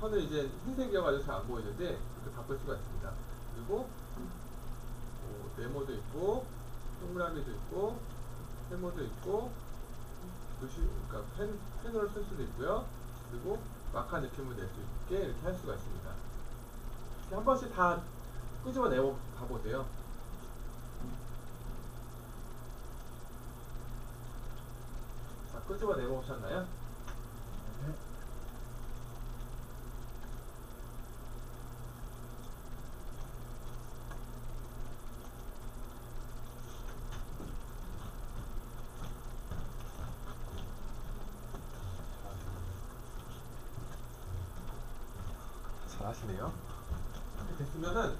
Speaker 3: 선은 이제 흰색이어가지고 잘 안 보이는데 이렇게 바꿀 수가 있습니다. 그리고 뭐 네모도 있고 동그라미도 있고 세모도 있고 글씨 그러니까 펜 펜으로 쓸 수도 있고요. 그리고 마카 느낌을 낼 수 있게 이렇게 할 수가 있습니다. 한 번씩 다 끄집어 내고 가보세요. 자, 끄집어 내고 오셨나요?
Speaker 1: 네.
Speaker 3: 잘 하시네요. 됐으면은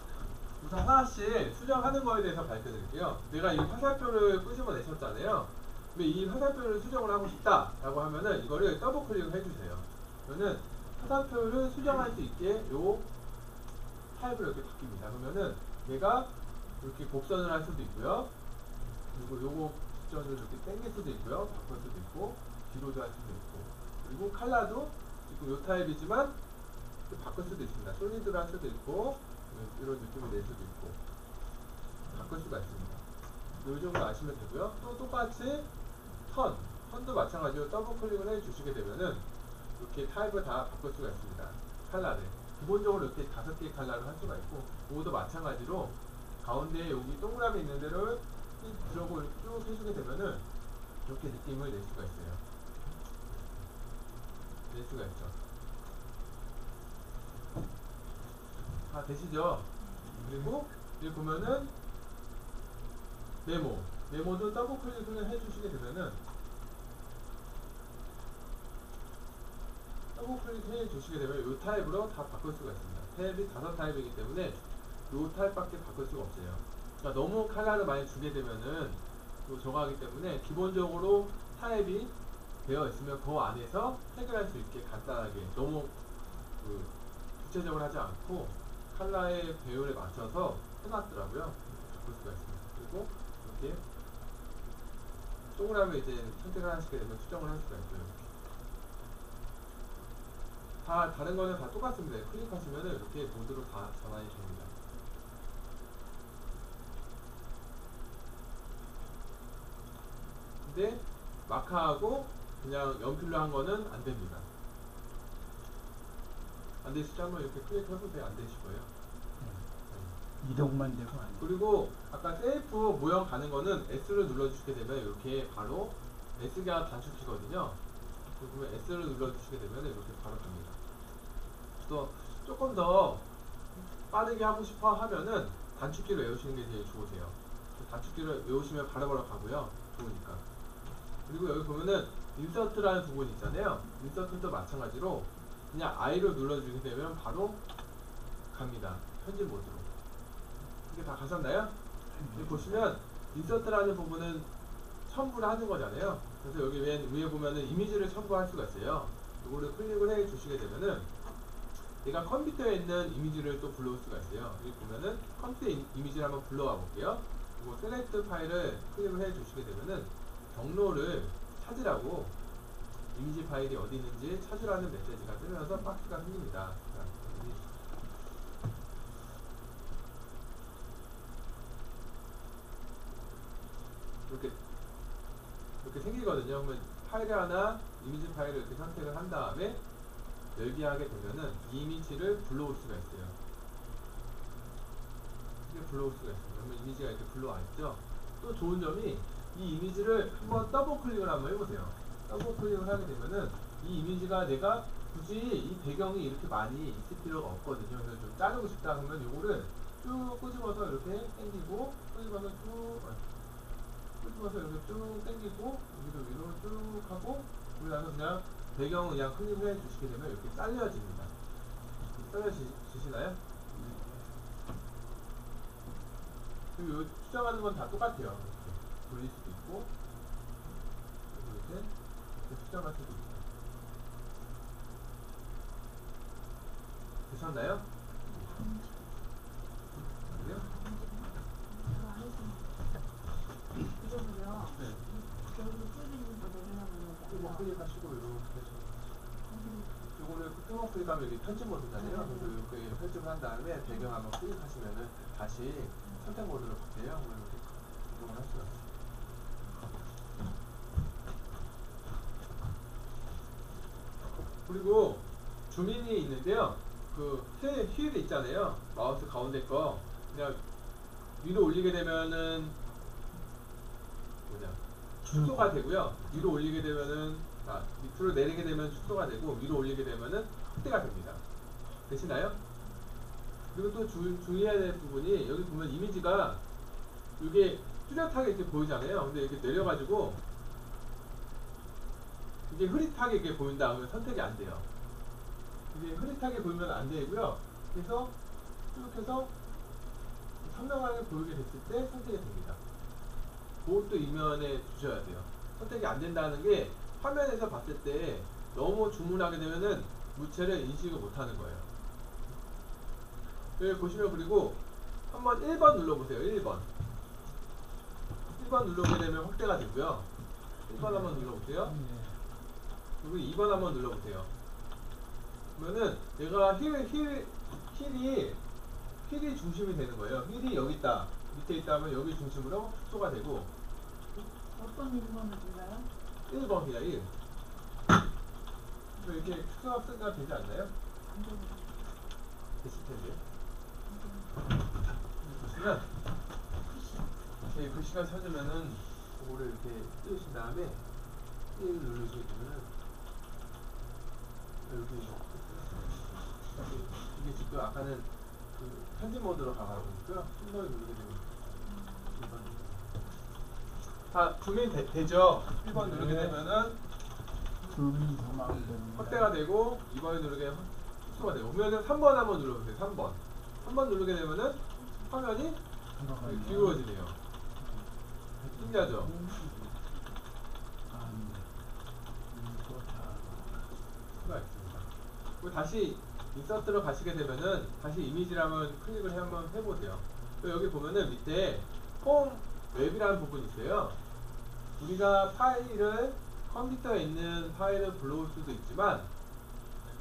Speaker 3: 우선 하나씩 수정하는 거에 대해서 밝혀드릴게요. 내가 이 화살표를 끄집어 내셨잖아요. 근데 이 화살표를 수정을 하고 싶다라고 하면은 이거를 더블 클릭을 해주세요. 그러면은 화살표를 수정할 수 있게 요 타입으로 이렇게 바뀝니다. 그러면은 내가 이렇게 곡선을 할 수도 있고요. 그리고 요거 곡선을 이렇게 당길 수도 있고요. 바꿀 수도 있고 뒤로도 할 수도 있고 그리고 칼라도 지금 요 타입이지만 또 바꿀 수도 있습니다. solid로 할 수도 있고 네, 이런 느낌을 낼 수도 있고 바꿀 수가 있습니다. 이 정도 아시면 되고요. 또 똑같이 턴, 턴도 마찬가지로 더블 클릭을 해주시게 되면은 이렇게 타입을 다 바꿀 수가 있습니다. 칼라를 기본적으로 이렇게 다섯 개의 칼라를 할 수가 있고 이것도 마찬가지로 가운데 여기 동그라미 있는 데를 들어고 쭉 해주게 되면은 이렇게 느낌을 낼 수가 있어요. 낼 수가 있죠. 다 되시죠? 그리고 여기 보면은 메모 메모도 더블 클릭을 해주시게 되면은 더블 클릭해 주시게 되면 이 타입으로 다 바꿀 수가 있습니다. 타입이 다섯 타입이기 때문에 이 타입밖에 바꿀 수가 없어요. 그러니까 너무 칼라를 많이 주게 되면은 또 저거하기 때문에 기본적으로 타입이 되어 있으면 그 안에서 해결할 수 있게 간단하게 너무 그 구체적으로 하지 않고 칼라의 배열에 맞춰서 해놨더라고요. 바꿀 수가 있습니다. 그리고 이렇게 동그라미 이제 선택을 하시게 되면 수정을 할 수가 있어요. 다 다른 거는 다 똑같습니다. 클릭하시면 이렇게 모드로 다 전환이 됩니다. 근데 마카하고 그냥 연필로 한 거는 안 됩니다. 안 되시죠? 한번 이렇게 클릭해보세요. 안 되실 거예요. 네.
Speaker 1: 이동만 되고 안 돼.
Speaker 3: 그리고 아까 세이프 모형 가는 거는 S를 눌러주시게 되면 이렇게 바로 S가 단축키거든요. 그러면 S를 눌러주시게 되면 이렇게 바로 갑니다. 또 조금 더 빠르게 하고 싶어 하면은 단축키를 외우시는 게 제일 좋으세요. 단축키를 외우시면 바로바로 가고요. 좋으니까. 그리고 여기 보면은 인서트라는 부분이 있잖아요. 인서트도 마찬가지로 그냥 I로 눌러주게 되면 바로 갑니다. 편집 모드로. 이게 다 가셨나요? 여기 보시면 insert라는 부분은 첨부를 하는 거잖아요. 그래서 여기 위에, 위에 보면은 이미지를 첨부할 수가 있어요. 이거를 클릭을 해 주시게 되면은 내가 컴퓨터에 있는 이미지를 또 불러올 수가 있어요. 여기 보면은 컴퓨터 이- 이미지를 한번 불러와 볼게요. 이거 select file을 클릭을 해 주시게 되면은 경로를 찾으라고 이미지 파일이 어디 있는지 찾으라는 메시지가 뜨면서 박스가 생깁니다. 이렇게 이렇게 생기거든요. 그러면 파일 하나 이미지 파일을 이렇게 선택을 한 다음에 열기 하게 되면은 이 이미지를 불러올 수가 있어요. 이렇게 불러올 수가 있어요. 그러면 이미지가 이렇게 불러와 있죠. 또 좋은 점이 이 이미지를 한번 더블 클릭을 한번 해보세요. 클릭을 하게 되면은 이 이미지가 내가 굳이 이 배경이 이렇게 많이 있을 필요가 없거든요. 그래서 좀 자르고 싶다 그러면 요거를 쭉 끄집어서 이렇게 당기고 끄집어서 쭉 어, 끄집어서 이렇게 쭉 당기고 위로 위로 쭉 하고 그다음에 그냥 배경을 그냥 클릭을 해 주시게 되면 이렇게 잘려집니다. 잘려지시나요? 그리고 요 수정하는 건 다 똑같아요. 돌릴 수도 있고 그리고 수도 있고 되셨나요?
Speaker 4: 그거는요.
Speaker 3: 네.
Speaker 4: 거 내려가면
Speaker 3: 클릭하시고 이렇게 해서 요거를 끄고 클릭하면 여기 편집 모드잖아요. 그래서 이렇게 편집을 한 다음에 배경 한번 클릭하시면은 다시 선택 모드로 바뀌어요. 그러면 이렇게 이동을 할 수가 있어요. 그리고 주민이 있는데요. 그 휠, 휠이 있잖아요. 마우스 가운데 거 그냥 위로 올리게 되면은 뭐냐 축소가 되고요. 위로 올리게 되면은 아, 밑으로 내리게 되면 축소가 되고 위로 올리게 되면은 확대가 됩니다. 되시나요? 그리고 또 주, 주의해야 될 부분이 여기 보면 이미지가 이게 뚜렷하게 이렇게 보이잖아요. 근데 이렇게 내려가지고 이게 흐릿하게 이렇게 보인다 하면 선택이 안 돼요. 이게 흐릿하게 보이면 안 되고요. 그래서 쭉 해서 선명하게 보이게 됐을 때 선택이 됩니다. 그것도 이면에 두셔야 돼요. 선택이 안 된다는 게 화면에서 봤을 때 너무 주문하게 되면은 물체를 인식을 못 하는 거예요. 여기 보시면 그리고 한번 1번 눌러보세요. 1번. 1번 누르게 되면 확대가 되고요. 1번 한번 눌러보세요.
Speaker 1: 네.
Speaker 3: 그리고 2번 한번 눌러보세요. 그러면은 얘가 휠, 휠, 휠이 휠이 중심이 되는 거예요. 휠이 여기 있다. 밑에 있다면 여기 중심으로 축소가 되고
Speaker 4: 어떤 1번을 몰라요?
Speaker 3: 1번이다 1. 이렇게 축소가 되지 않나요? 됐을 텐데. 보시면 이렇게 글씨가 찾으면은 그거를 이렇게 띄우신 다음에 1 누르시게 되면은 이렇게 이게, 지금 아까는 그 편집 모드로 가가고 있고요. 순서를 누르게 되면 1번 다 구매 되, 되죠? 1번 누르게
Speaker 1: 네.
Speaker 3: 되면은
Speaker 1: 더.
Speaker 3: 확대가 되고 2번에 누르게 흡수가 되고 그러면은 3번 한번 눌러보세요 3번 3번 누르게 되면은 화면이 기울어지네요 신기하죠?
Speaker 1: 아, 네. 이거 다
Speaker 3: 수가 있습니다 그리고 다시 인서트로 가시게 되면은 다시 이미지를 한번 클릭을 해 한번 해보세요 그리고 여기 보면은 밑에 홈 웹이라는 부분이 있어요 우리가 파일을 컴퓨터에 있는 파일을 불러올 수도 있지만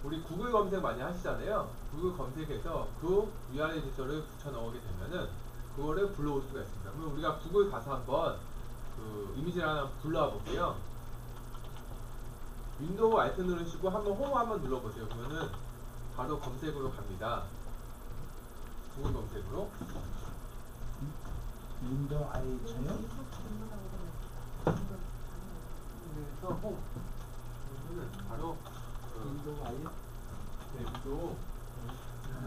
Speaker 3: 우리 구글 검색 많이 하시잖아요. 구글 검색에서 그 URL 주소를 붙여 넣게 되면은 그거를 불러올 수가 있습니다. 그럼 우리가 구글 가서 한번 그 이미지를 하나 불러와 볼게요. 윈도우 Alt 누르시고 한번 홈 한번 눌러보세요. 그러면은 바로 검색으로 갑니다. 구글 검색으로.
Speaker 1: 윈도우 아이처요?
Speaker 3: 그래서 홈. 그러면은 바로 그
Speaker 1: 윈도우 아이?
Speaker 3: 네, 윈도우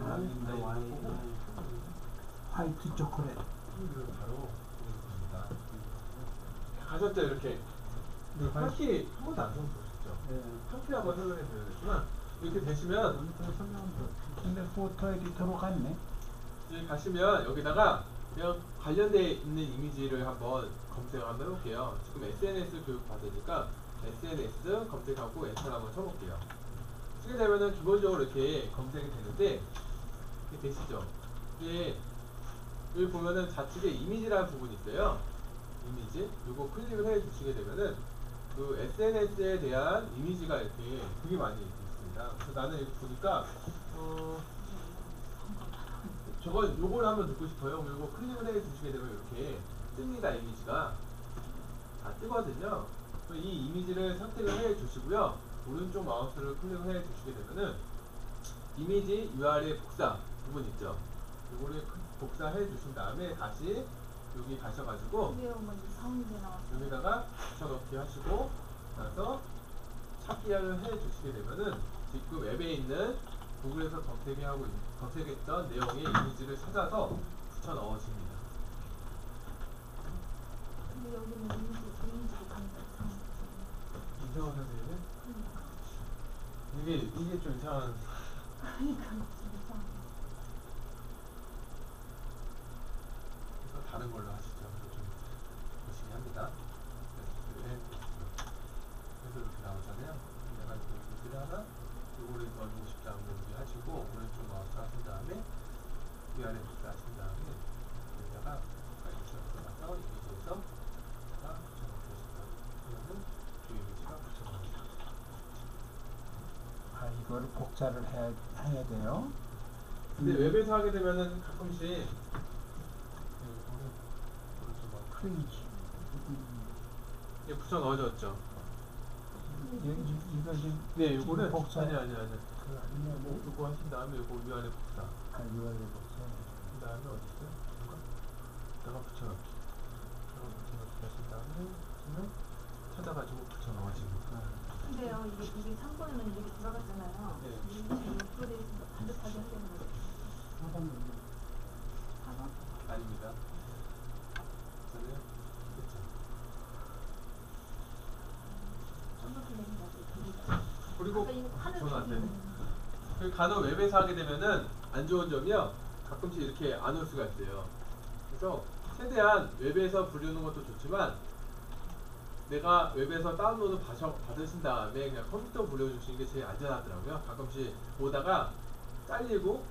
Speaker 1: 아, 윈도우 아이. 화이트 초콜릿.
Speaker 3: 바로 보여줍니다. 가셨죠 이렇게
Speaker 1: 네,
Speaker 3: 한키 한 번도 안 써보셨 한키 한번 설명해 드렸지만 이렇게 되시면
Speaker 1: 근데 포토 에디터로 갔네.
Speaker 3: 여기 가시면 여기다가 그냥 관련돼 있는 이미지를 한번 검색을 한번 해볼게요. 지금 SNS 교육 받으니까 SNS 검색하고 엔터 한번 쳐볼게요. 쓰게 되면은 기본적으로 이렇게 검색이 되는데 이게 되시죠? 이게 여기 보면은 좌측에 이미지라는 부분이 있어요. 이미지. 요거 클릭을 해 주시게 되면은 그 SNS에 대한 이미지가 이렇게 되게 많이 있습니다. 그래서 나는 이거 보니까 어 저거 요걸 한번 넣고 싶어요. 요거 클릭을 해 주시게 되면 이렇게 뜹니다 이미지가 다 뜨거든요. 이 이미지를 선택을 해 주시고요. 오른쪽 마우스를 클릭을 해 주시게 되면은 이미지 URL 복사 부분 있죠. 요거를 클- 복사해 주신 다음에 다시 여기 가셔가지고
Speaker 4: 뭐.
Speaker 3: 여기다가 붙여넣기 하시고 나서 찾기를 해 주시게 되면은 지금 웹에 있는 구글에서 검색하고 있- 검색했던 내용의 이미지를 찾아서 붙여 넣어줍니다.
Speaker 4: 근데 여기는 이미지, 이미지로 가니까 이상한
Speaker 3: 선생님?
Speaker 4: 그러니까.
Speaker 3: 이게 이게 좀 이상한.
Speaker 4: 그러니까 진짜 이상한 거.
Speaker 3: 그래서 다른 걸로. 그거 좀 열심히 합니다. 그래서 해 보시죠. 그래서 이렇게 나오잖아요. 내가 이미지를 하나, 넣어주고 싶다 하면 여기 하시고 오른쪽 마우스 하신 다음에 위아래 복사 하신 다음에 여기다가 들어가서 이미지에서 그 이미지가 붙여넣습니다.
Speaker 1: 아, 이거를 복사를 해야, 해야 돼요.
Speaker 3: 근데
Speaker 1: 음.
Speaker 3: 웹에서 하게 되면은 가끔씩 네, 이게 넣어졌죠.
Speaker 1: 이- 이- 이거 지금
Speaker 3: 네, 요거는
Speaker 1: 복사
Speaker 3: 아니 아니 아니.
Speaker 1: 그 아니냐 뭐
Speaker 3: 요거 하신 다음에 요거 위아래 복사.
Speaker 1: 아, 이거 복사.
Speaker 3: 그 다음에 어디 있어요? 이거? 내가 붙여넣기. 내가 붙여넣기 하신 다음에 보시면 찾아가지고 붙여 넣어집니다.
Speaker 4: 근데요, 이게, 이게 상권에는 이렇게 들어갔잖아요.
Speaker 3: 네.
Speaker 4: 이게 옆으로 반듯하게 하려는 거죠. 사과?
Speaker 3: 아닙니다. 저는 그쵸.
Speaker 4: 쫀득한 얘기 나죠.
Speaker 3: 그리고
Speaker 4: 아까 이거 하늘
Speaker 3: 저는 안
Speaker 4: 색이
Speaker 3: 되네.
Speaker 4: 있는
Speaker 3: 그 간혹 웹에서 하게 되면은 안 좋은 점이요. 가끔씩 이렇게 안 올 수가 있어요. 그래서 최대한 웹에서 부르는 것도 좋지만 내가 웹에서 다운로드 받으, 받으신 다음에 그냥 컴퓨터 불려주시는 게 제일 안전하더라고요. 가끔씩 보다가 잘리고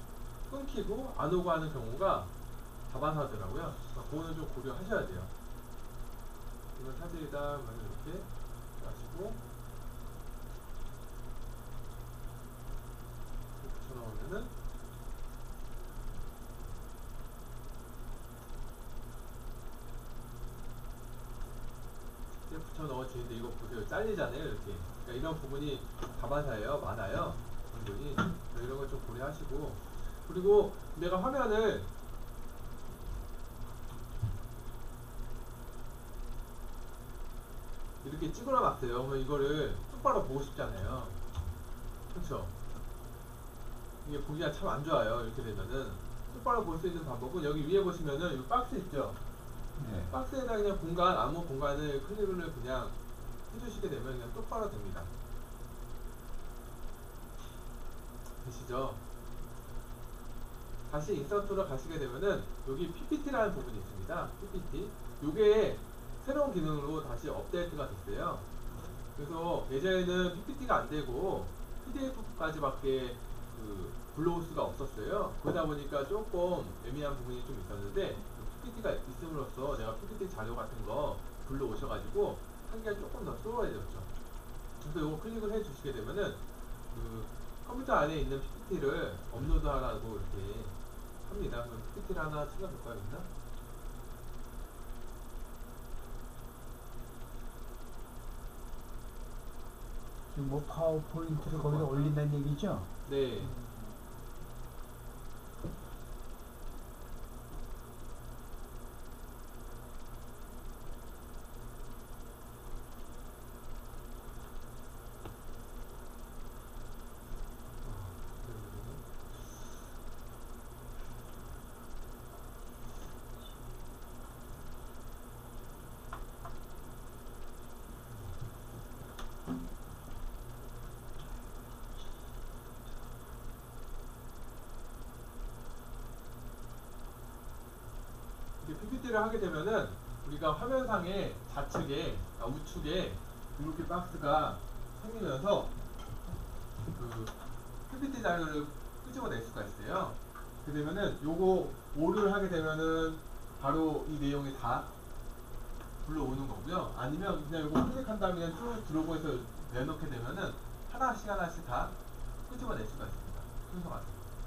Speaker 3: 끊기고 안 오고 하는 경우가 다반사더라고요. 그러니까 그거는 좀 고려하셔야 돼요. 이건 사진이다. 이렇게 하시고 나오면은 이제 붙여 넣어주는데 이거 보세요. 잘리잖아요 이렇게. 그러니까 이런 부분이 다반사예요 많아요 분분이 이런 걸 좀 고려하시고. 그리고 내가 화면을 이렇게 찍어놔봤어요. 그럼 이거를 똑바로 보고 싶잖아요. 그렇죠 이게 보기가 참 안 좋아요 이렇게 되면은 똑바로 볼 수 있는 방법은 여기 위에 보시면은 이 박스 있죠
Speaker 1: 네.
Speaker 3: 박스에다 그냥 공간 아무 공간을 클릭을 그냥 해주시게 되면 그냥 똑바로 됩니다. 되시죠? 다시 인서트로 가시게 되면은 여기 PPT라는 부분이 있습니다. PPT. 요게 새로운 기능으로 다시 업데이트가 됐어요. 그래서 예전에는 PPT가 안 되고 PDF까지밖에 그 불러올 수가 없었어요. 그러다 보니까 조금 애매한 부분이 좀 있었는데 PPT가 있음으로써 내가 PPT 자료 같은 거 불러오셔가지고 한계가 조금 더 수월해졌죠. 그래서 이거 클릭을 해주시게 되면은 그 컴퓨터 안에 있는 PPT를 업로드하라고 이렇게 합니다. 그럼 PPT를 하나 찾아볼까요?
Speaker 1: 지 뭐 파워포인트를 거기다 올린다는 얘기죠?
Speaker 3: 네. PPT를 하게 되면은 우리가 화면상에 좌측에 아, 우측에 이렇게 박스가 생기면서 그 PPT 자료를 끄집어낼 수가 있어요. 그 되면은 요거 5를 하게 되면은 바로 이 내용이 다 불러오는 거고요. 아니면 그냥 요거 클릭한 다음에 쭉 들어오고 해서 내놓게 되면은 하나씩 하나씩 다 끄집어낼 수가 있습니다. 순서가.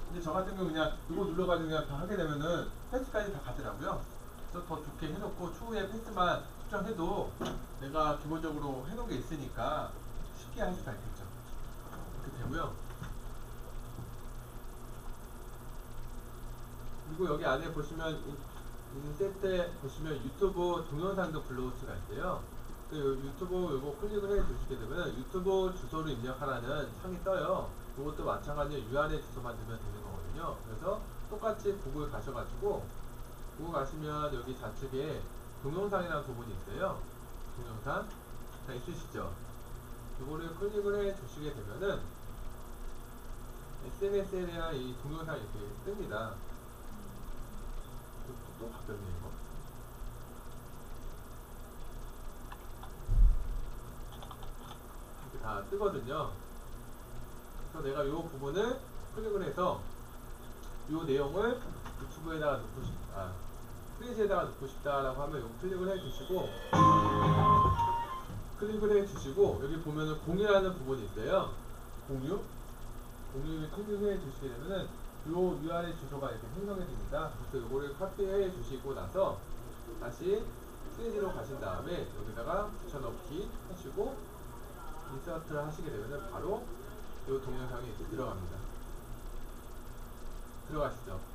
Speaker 3: 근데 저 같은 경우 그냥 이거 눌러가지고 그냥 다 하게 되면은 패스까지 다 가더라고요. 더 좋게 해놓고 추후에 패스만 수정해도 내가 기본적으로 해놓은 게 있으니까 쉽게 할 수가 있겠죠. 이렇게 되고요. 그리고 여기 안에 보시면 이- 인셋에 보시면 유튜브 동영상도 불러올 수가 있어요. 그 유튜브 이거 클릭을 해 주시게 되면 유튜브 주소를 입력하라는 창이 떠요. 그것도 마찬가지로 URL 주소만 넣으면 되는 거거든요. 그래서 똑같이 구글 가셔가지고 구글 가시면 여기 좌측에 동영상이라는 부분이 있어요. 동영상 다 있으시죠? 이거를 클릭을 해 주시게 되면은 SNS에 대한 이 동영상이 이렇게 뜹니다. 또, 또 바뀌었네 이거. 이렇게 다 뜨거든요. 그래서 내가 이 부분을 클릭을 해서 이 내용을 유튜브에다가 넣고 싶다. 페이지에다가 넣고 싶다라고 하면 이 클릭을 해주시고 클릭을 해주시고 여기 보면은 공유라는 부분이 있어요. 공유. 공유를 클릭해 주시게 되면은 요 URL 주소가 이렇게 생성이 됩니다. 그래서 요거를 카피해 주시고 나서 다시 페이지로 가신 다음에 여기다가 붙여넣기 하시고 인서트를 하시게 되면은 바로 요 동영상이 이렇게 들어갑니다. 들어가시죠.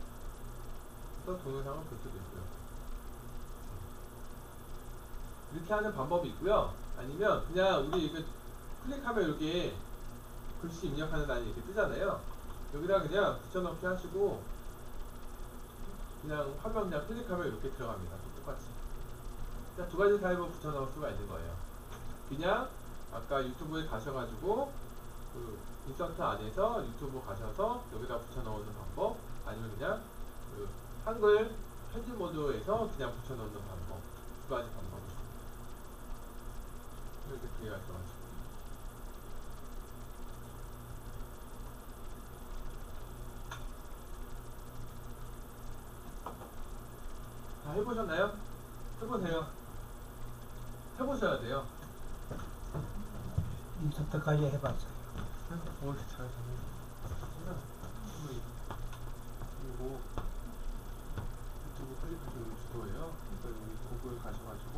Speaker 3: 그래서 동영상을 볼 수도 있고요. 이렇게 하는 방법이 있고요. 아니면 그냥 우리 이거 클릭하면 여기에 글씨 입력하는欄이 이렇게 뜨잖아요. 여기다 그냥 붙여넣기 하시고 그냥 화면 그냥 클릭하면 이렇게 들어갑니다. 똑같이. 두 가지 타입으로 붙여넣을 수가 있는 거예요. 그냥 아까 유튜브에 가셔가지고 그 인서트 안에서 유튜브 가셔서 여기다 붙여넣는 방법 아니면 그냥 그 한글 편집 모드에서 그냥 붙여넣는 방법 두 가지 방법이 있습니다. 이렇게 기회가 있어가지고 다 해보셨나요? 해보세요. 해보셔야 돼요.
Speaker 1: 인서트까지 해봤어요.
Speaker 3: 오, 잘 됐네. 그리고 유튜브 클릭하시는 주소예요. 그래서 여기 구글 가셔가지고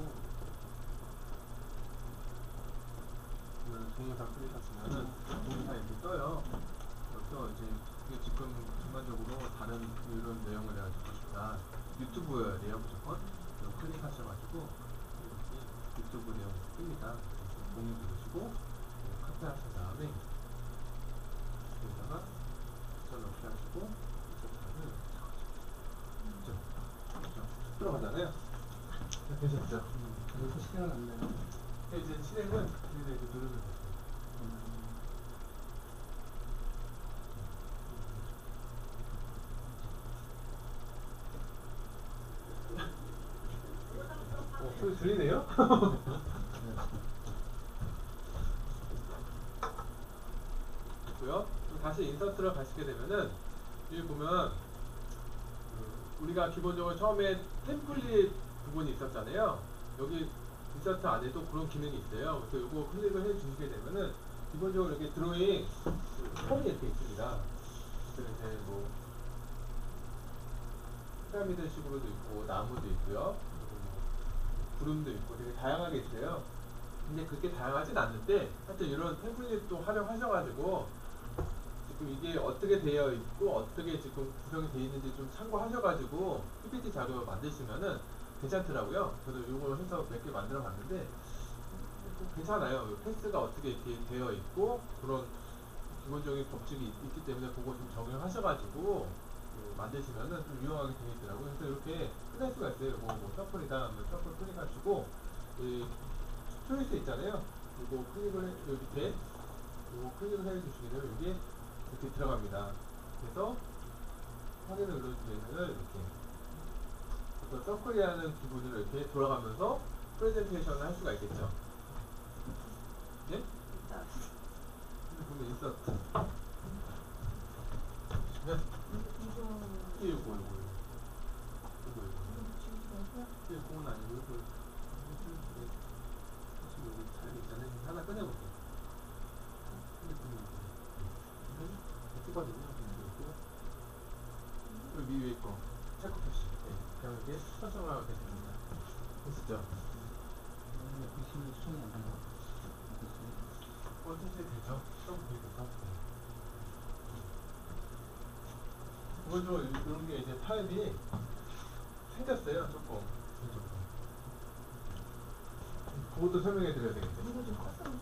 Speaker 3: 보면 동영상 클릭하시면은 동영상 이렇게 떠요. 그래서 이제 이게 지금 전반적으로 다른 이런 내용을 내가 듣고 싶다. 유튜브여야 돼요 무조건. 클릭하셔가지고 이렇게 유튜브 내용 뜹니다. 공유 누르시고 카페 하신 다음에 여기다가 전 이렇게 하시고 이쪽으로 그죠? 그죠? 들어가잖아요. 되셨죠?
Speaker 2: 여기서 시간은 안 되나?
Speaker 3: 이제 실행은 여기다 이렇게 누르면 돼요. 어, 소리 들리네요? 그리고 다시 인서트를 가시게 되면은 여기 보면 기본적으로 처음에 템플릿 부분이 있었잖아요. 여기 인서트 안에도 그런 기능이 있어요. 그래서 이거 클릭을 해 주시게 되면은 기본적으로 이렇게 드로잉 그 폰이 이렇게 있습니다. 그래서 이제 뭐 피라미드 식으로도 있고 나무도 있고요. 구름도 있고 되게 다양하게 있어요. 근데 그렇게 다양하진 않는데 하여튼 이런 템플릿도 활용하셔가지고 지금 이게 어떻게 되어 있고 어떻게 지금 구성이 되어 있는지 좀 참고하셔가지고 PPT 자료 만드시면은 괜찮더라고요. 저도 이거 해서 몇 개 만들어 봤는데 괜찮아요. 패스가 어떻게 이렇게 되어 있고 그런 기본적인 법칙이 있- 있기 때문에 그거 좀 적용하셔가지고 그 만드시면은 좀 유용하게 되어 있더라고요. 그래서 이렇게 끝낼 수가 있어요. 뭐, 뭐 circle이다 하면 서플 클릭하시고 이 choice 있잖아요. 이거 클릭을 해, 여기 밑에 이거 클릭을 되면 이게 이렇게 들어갑니다. 그래서 확인을 눌러주시면 이렇게 그래서 circle이라는 기분으로 이렇게 돌아가면서 프레젠테이션을 할 수가 있겠죠. 예?
Speaker 4: 일단
Speaker 3: 근데 insert 보시면
Speaker 4: 이거
Speaker 3: 요거 이게 공은 아니고 요거 요거 사실 여기 잘 있잖아요 하나 꺼내볼게요 핸드폰이 뜨거든요 여기 위에 거 체크 표시 네, 그냥 이렇게 설정하게 됩니다 됐었죠?
Speaker 1: 글씨는 손이 안 가.
Speaker 3: 어떻게 되죠? 좀 보니까 그거죠 이런 게 이제 파일이 생겼어요 조금 그것도 설명해 드려야 되겠죠
Speaker 4: 이거 좀 컸으면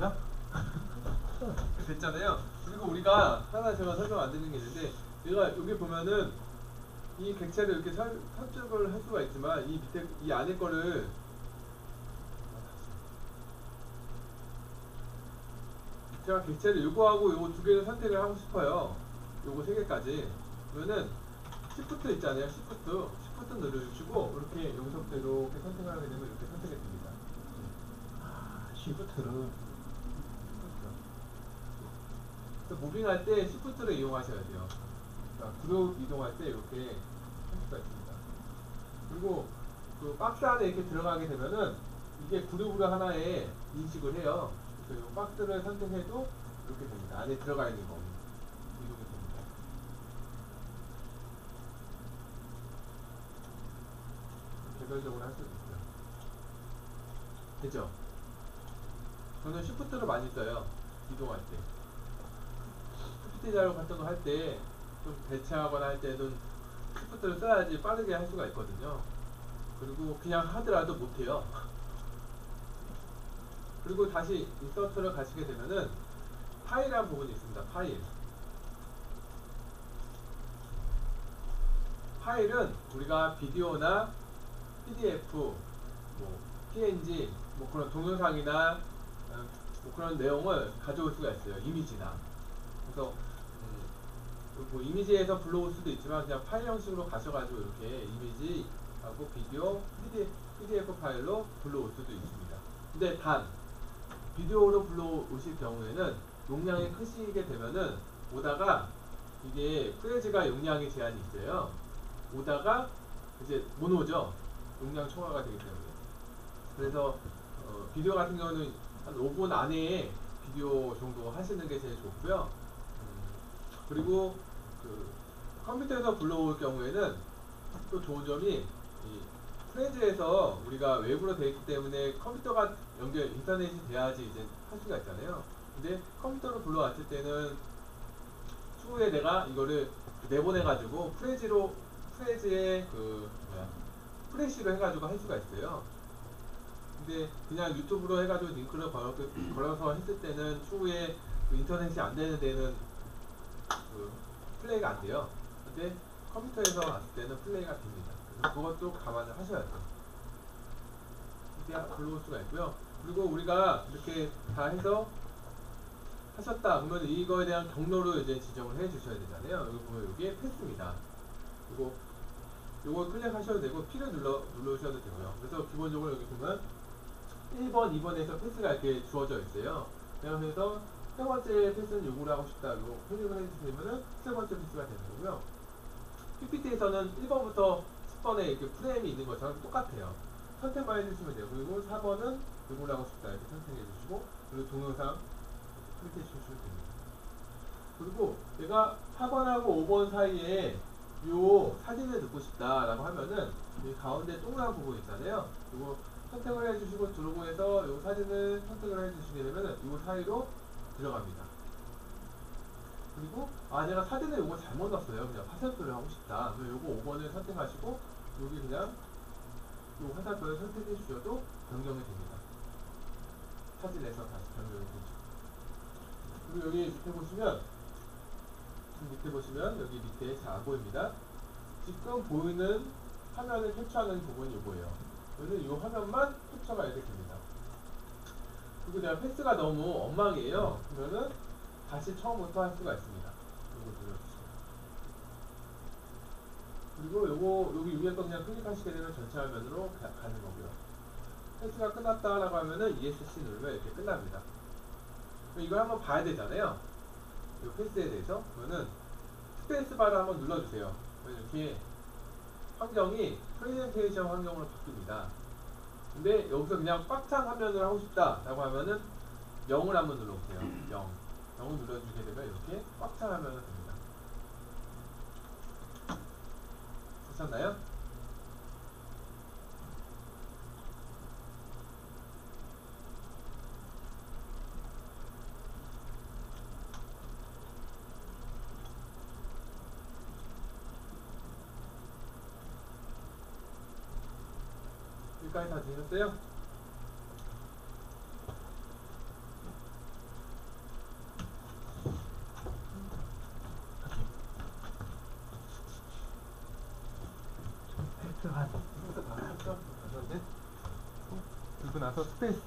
Speaker 3: 됐나? 됐잖아요. 그리고 우리가 하나 제가 설명 안 드리는 게 있는데, 얘가 여기 보면은 이 객체를 이렇게 설, 설정을 할 수가 있지만 이 밑에 이 안에 거를 제가 객체를 요거하고 요거 두 개를 선택을 하고 싶어요. 요거 세 개까지. 그러면은 시프트 있잖아요. 시프트. 시프트 눌러주시고 이렇게 여기서부터 이렇게 선택을 하게 되면 이렇게 선택이 됩니다.
Speaker 1: 아, 시프트를.
Speaker 3: 그래서 무빙할 때 시프트를 이용하셔야 돼요. 그러니까 그룹 이동할 때 이렇게 할 수가 있습니다. 그리고 그 박스 안에 이렇게 들어가게 되면은 이게 그룹으로 하나에 인식을 해요. 이 박스를 선택해도 이렇게 됩니다. 안에 들어가 있는 거 이동이 됩니다. 개별적으로 할 수도 있어요. 되죠? 저는 시프트를 많이 써요. 이동할 때. PPT 자료 같은 거 할 때 좀 대체하거나 할 때는 시프트를 써야지 빠르게 할 수가 있거든요. 그리고 그냥 하더라도 못해요. 그리고 다시 인서트를 가시게 되면은 파일이라는 부분이 있습니다. 파일. 파일은 우리가 비디오나 PDF, 뭐 PNG, 뭐 그런 동영상이나 어, 뭐 그런 내용을 가져올 수가 있어요. 이미지나. 그래서 음, 뭐 이미지에서 불러올 수도 있지만 그냥 파일 형식으로 가셔가지고 이렇게 이미지하고 비디오, PDF, PDF 파일로 불러올 수도 있습니다. 근데 단 비디오로 불러오실 경우에는 용량이 크시게 되면은 오다가 이게 프레즈가 용량이 제한이 있어요. 오다가 이제 못 오죠. 용량 초과가 되기 때문에. 그래서 어, 비디오 같은 경우는 한 5분 안에 비디오 정도 하시는 게 제일 좋고요. 음, 그리고 그 컴퓨터에서 불러올 경우에는 또 좋은 점이 이 프레즈에서 우리가 외부로 되어 있기 때문에 컴퓨터가 연결 인터넷이 돼야지 이제 할 수가 있잖아요. 근데 컴퓨터로 불러왔을 때는 추후에 내가 이거를 내보내가지고 프레지로 프레지에 그 뭐야 플래시로 해가지고 할 수가 있어요. 근데 그냥 유튜브로 해가지고 링크를 걸어, 걸어서 했을 때는 추후에 그 인터넷이 안 되는 데는 그 플레이가 안 돼요. 근데 컴퓨터에서 왔을 때는 플레이가 됩니다. 그것도 감안을 하셔야 돼요. 이렇게 불러올 수가 있고요. 그리고 우리가 이렇게 다 해서 하셨다 그러면 이거에 대한 경로를 이제 지정을 해 주셔야 되잖아요. 여기 보면 이게 패스입니다. 그리고 요거 클릭하셔도 되고 P를 눌러 누르셔도 되고요. 그래서 기본적으로 여기 보면 1번, 2번에서 패스가 이렇게 주어져 있어요. 그래서 세 번째 패스는 요구를 하고 싶다. 요 클릭을 해주시면은 세 번째 패스가 되는 거고요. PPT에서는 1번부터 10번에 이렇게 프레임이 있는 것처럼 똑같아요. 선택만 해주시면 돼요. 그리고 4번은 요구를 하고 싶다. 이렇게 선택해 주시고, 그리고 동영상 클릭해 주시면 됩니다. 그리고 내가 4번하고 5번 사이에 요 사진을 넣고 싶다라고 하면은 이 가운데 동그란 부분 있잖아요. 이거 선택을 해주시고 들어오고 해서 요 사진을 선택을 해주시게 되면은 요 사이로 들어갑니다. 그리고 아 내가 사진에 요거 잘못 넣었어요. 그냥 화살표를 하고 싶다. 그럼 요거 5번을 선택하시고 여기 그냥 요 화살표를 선택해 주셔도 변경이 됩니다. 사진에서 다시 변경이 되죠. 그리고 여기 밑에 보시면 밑에 보시면 여기 밑에 보입니다. 지금 보이는 화면을 캡처하는 부분이 이거예요. 그래서 이 화면만 캡처가 이렇게 됩니다. 그리고 내가 패스가 너무 엉망이에요. 그러면은 다시 처음부터 할 수가 있습니다. 이거 눌러주세요. 그리고 요거 여기 위에 거 그냥 클릭하시게 되면 전체 화면으로 가, 가는 거고요. path가 끝났다라고 하면은 ESC 누르면 이렇게 끝납니다. 이걸 한번 봐야 되잖아요. 이 패스에 대해서 그러면은 space bar를 한번 눌러주세요. 이렇게 환경이 프레젠테이션 환경으로 바뀝니다. 근데 여기서 그냥 꽉찬 화면을 하고 싶다라고 하면은 0을 한번 눌러보세요. 0. 0을 눌러주게 되면 이렇게 꽉찬 화면을 되셨나요? 여기까지 다 되셨어요? space 한 space 다 했죠? 하셨네? 그리고 나서 space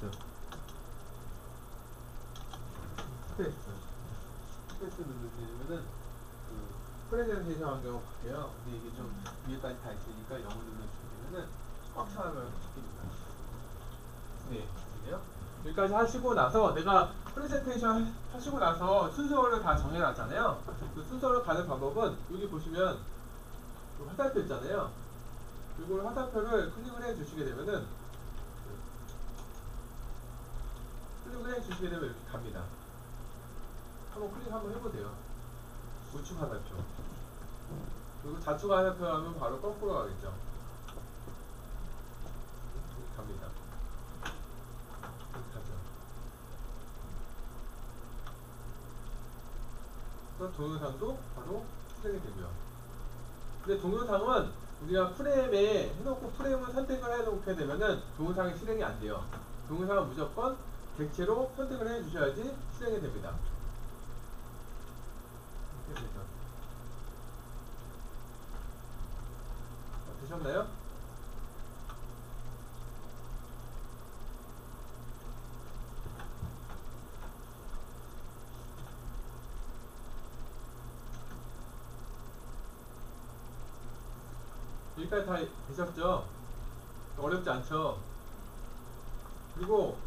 Speaker 3: space space 누르시면은 그 프레젠테이션 환경으로 바뀌어요 근데 이게 좀 위에까지 다 있으니까 영어 눌러주시면은 꽉 차면 바뀝니다 네, 그래요? 여기까지 하시고 나서 내가 프레젠테이션 하시고 나서 순서를 다 정해놨잖아요. 그 순서로 가는 방법은 여기 보시면 그 화살표 있잖아요. 이걸 화살표를 클릭을 해 주시게 되면은 해주시게 되면 이렇게 갑니다. 한번 클릭 한번 해보세요. 우측 화살표. 그리고 좌측 화살표 하면 바로 거꾸로 가겠죠. 갑니다. 하죠. 그래서 동영상도 바로 실행이 되고요. 근데 동영상은 우리가 프레임에 해놓고 프레임을 선택을 해놓게 되면은 동영상이 실행이 안 돼요. 동영상은 무조건 객체로 선택을 해 주셔야지 실행이 됩니다. 이렇게 되죠. 어, 되셨나요? 여기까지 다 되셨죠? 어렵지 않죠? 그리고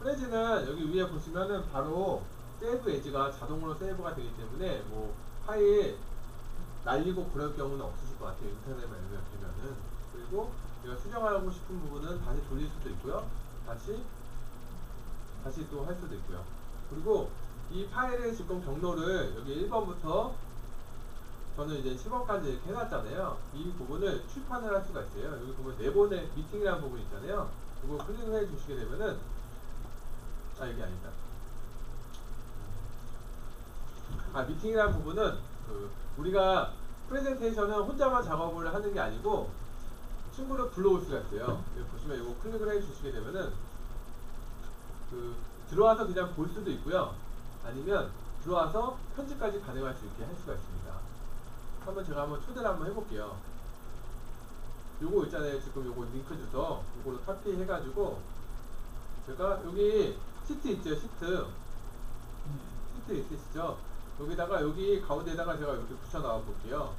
Speaker 3: 프레즈는 여기 위에 보시면은 바로 세이브 에지가 자동으로 세이브가 되기 때문에 뭐 파일 날리고 그럴 경우는 없으실 것 같아요. 인터넷만 연결되면은. 그리고 내가 수정하고 싶은 부분은 다시 돌릴 수도 있고요. 다시 다시 또 할 수도 있고요. 그리고 이 파일의 지금 경로를 여기 1번부터 저는 이제 10원까지 이렇게 해놨잖아요. 이 부분을 출판을 할 수가 있어요. 여기 보면 내보내 미팅이라는 부분 있잖아요. 이거 클릭을 해 주시게 되면은 아 이게 아니다. 아 미팅이라는 부분은 그 우리가 프레젠테이션은 혼자만 작업을 하는 게 아니고 친구를 불러올 수가 있어요. 보시면 이거 클릭을 해 주시게 되면은 그 들어와서 그냥 볼 수도 있고요. 아니면 들어와서 편집까지 가능할 수 있게 할 수가 있습니다. 한번 제가 한번 초대를 한번 해볼게요. 요거 있잖아요. 지금 요거 링크 주소 요거를 카피 해가지고 제가 여기 시트 있죠 시트 시트 있으시죠? 여기다가 여기 가운데다가 제가 이렇게 붙여 나와 볼게요.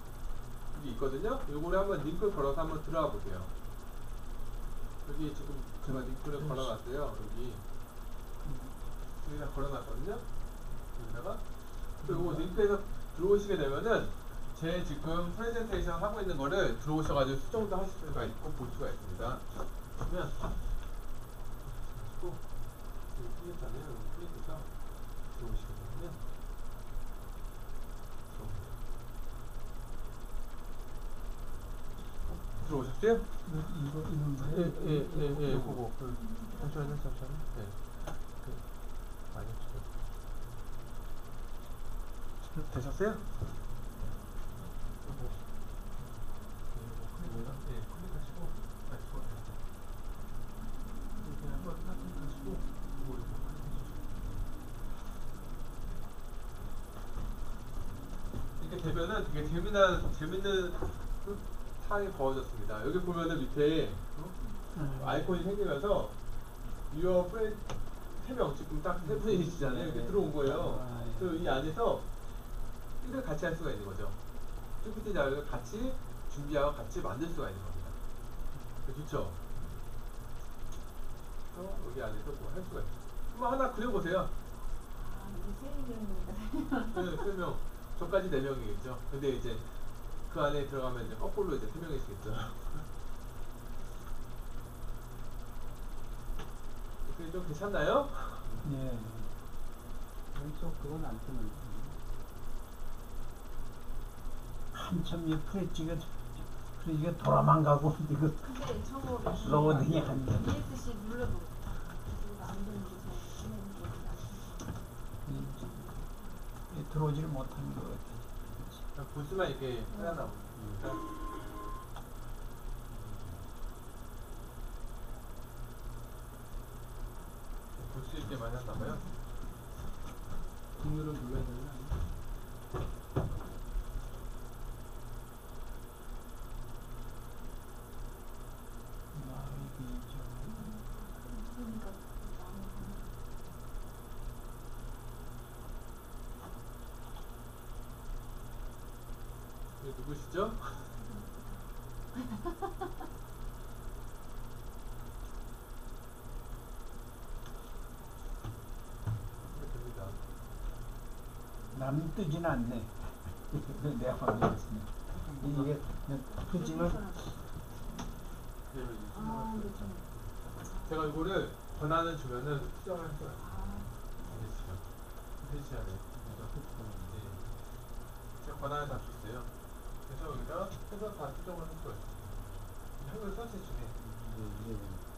Speaker 3: 여기 있거든요. 요거를 한번 링크 걸어서 한번 들어가 보세요. 여기 지금 제가 링크를 걸어놨어요. 여기 여기다 걸어놨거든요. 여기다가 또 요거 링크에서 들어오시게 되면은 제 지금 프레젠테이션 하고 있는 거를 들어오셔가지고 수정도 하실 수가 있고 볼 수가 있습니다. 그러면 클릭하면 클릭해서 들어오시게 되면 들어오셨어요?
Speaker 1: 이거 이거
Speaker 3: 예, 예, 예, 예, 그거. 그, 잠시만요, 잠시만요. 네. 그, 많이 주 되셨어요? 요거. 요거 클릭, 예, 클릭하시고, 아, 이거 살짝. 이렇게 한번 딱 클릭하시고, 요거 이렇게 클릭해주세요. 이렇게 되면은 되게 재미난, 재밌는 상이 벌어졌습니다. 여기 보면은 밑에, 어? 아이콘이 생기면서 유어 프렌 세명 지금 딱 세 분이시잖아요. 이렇게 들어온 거예요.
Speaker 1: 아, 예.
Speaker 3: 그래서 이 안에서 이걸 같이 할 수가 있는 거죠. PPT 자료를 같이 준비하고 같이 만들 수가 있는 겁니다. 좋죠? 그래서 여기 안에서 뭐 할 수가 있어요. 한번 하나 그려보세요.
Speaker 4: 아, 이게 세일입니다.
Speaker 3: 네, 세 명. 저까지 네 명이겠죠. 근데 이제 그 안에 들어가면 이제 거꾸로 이제 세 명이시겠죠. 그게 좀 괜찮나요?
Speaker 1: 예. 왼쪽 그건 안 뜨는 한참 이 프레지가 프레지가 돌아만 가고 이거
Speaker 4: 근데 저거
Speaker 1: 로딩이 안 돼.
Speaker 4: ESC 눌러도 이거 안 되는 게 진행이
Speaker 1: 이- 이 들어오지를 못하는 것 같아.
Speaker 3: 보시면 이렇게 하나 나옵니다. 볼수 있게 많이 한다고요?
Speaker 2: 종료를 눌러야 되는 거 아니야?
Speaker 1: 아, 이게 좀
Speaker 4: 그러니까 나는
Speaker 3: 이게 누구시죠? 이렇게 됩니다.
Speaker 1: 나는 뜨진 않네. 내 화면에 이게 뜨지만
Speaker 4: 아.
Speaker 3: 제가 이거를 권한을 주면은 수정할 수가 있어요.
Speaker 4: 아,
Speaker 3: 알겠어요. 해주셔야 돼요. 네. 제가 권한을 다 줬어요. 그래서 여기다 해서 다 수정을 할 있어요. 한글 서치 중에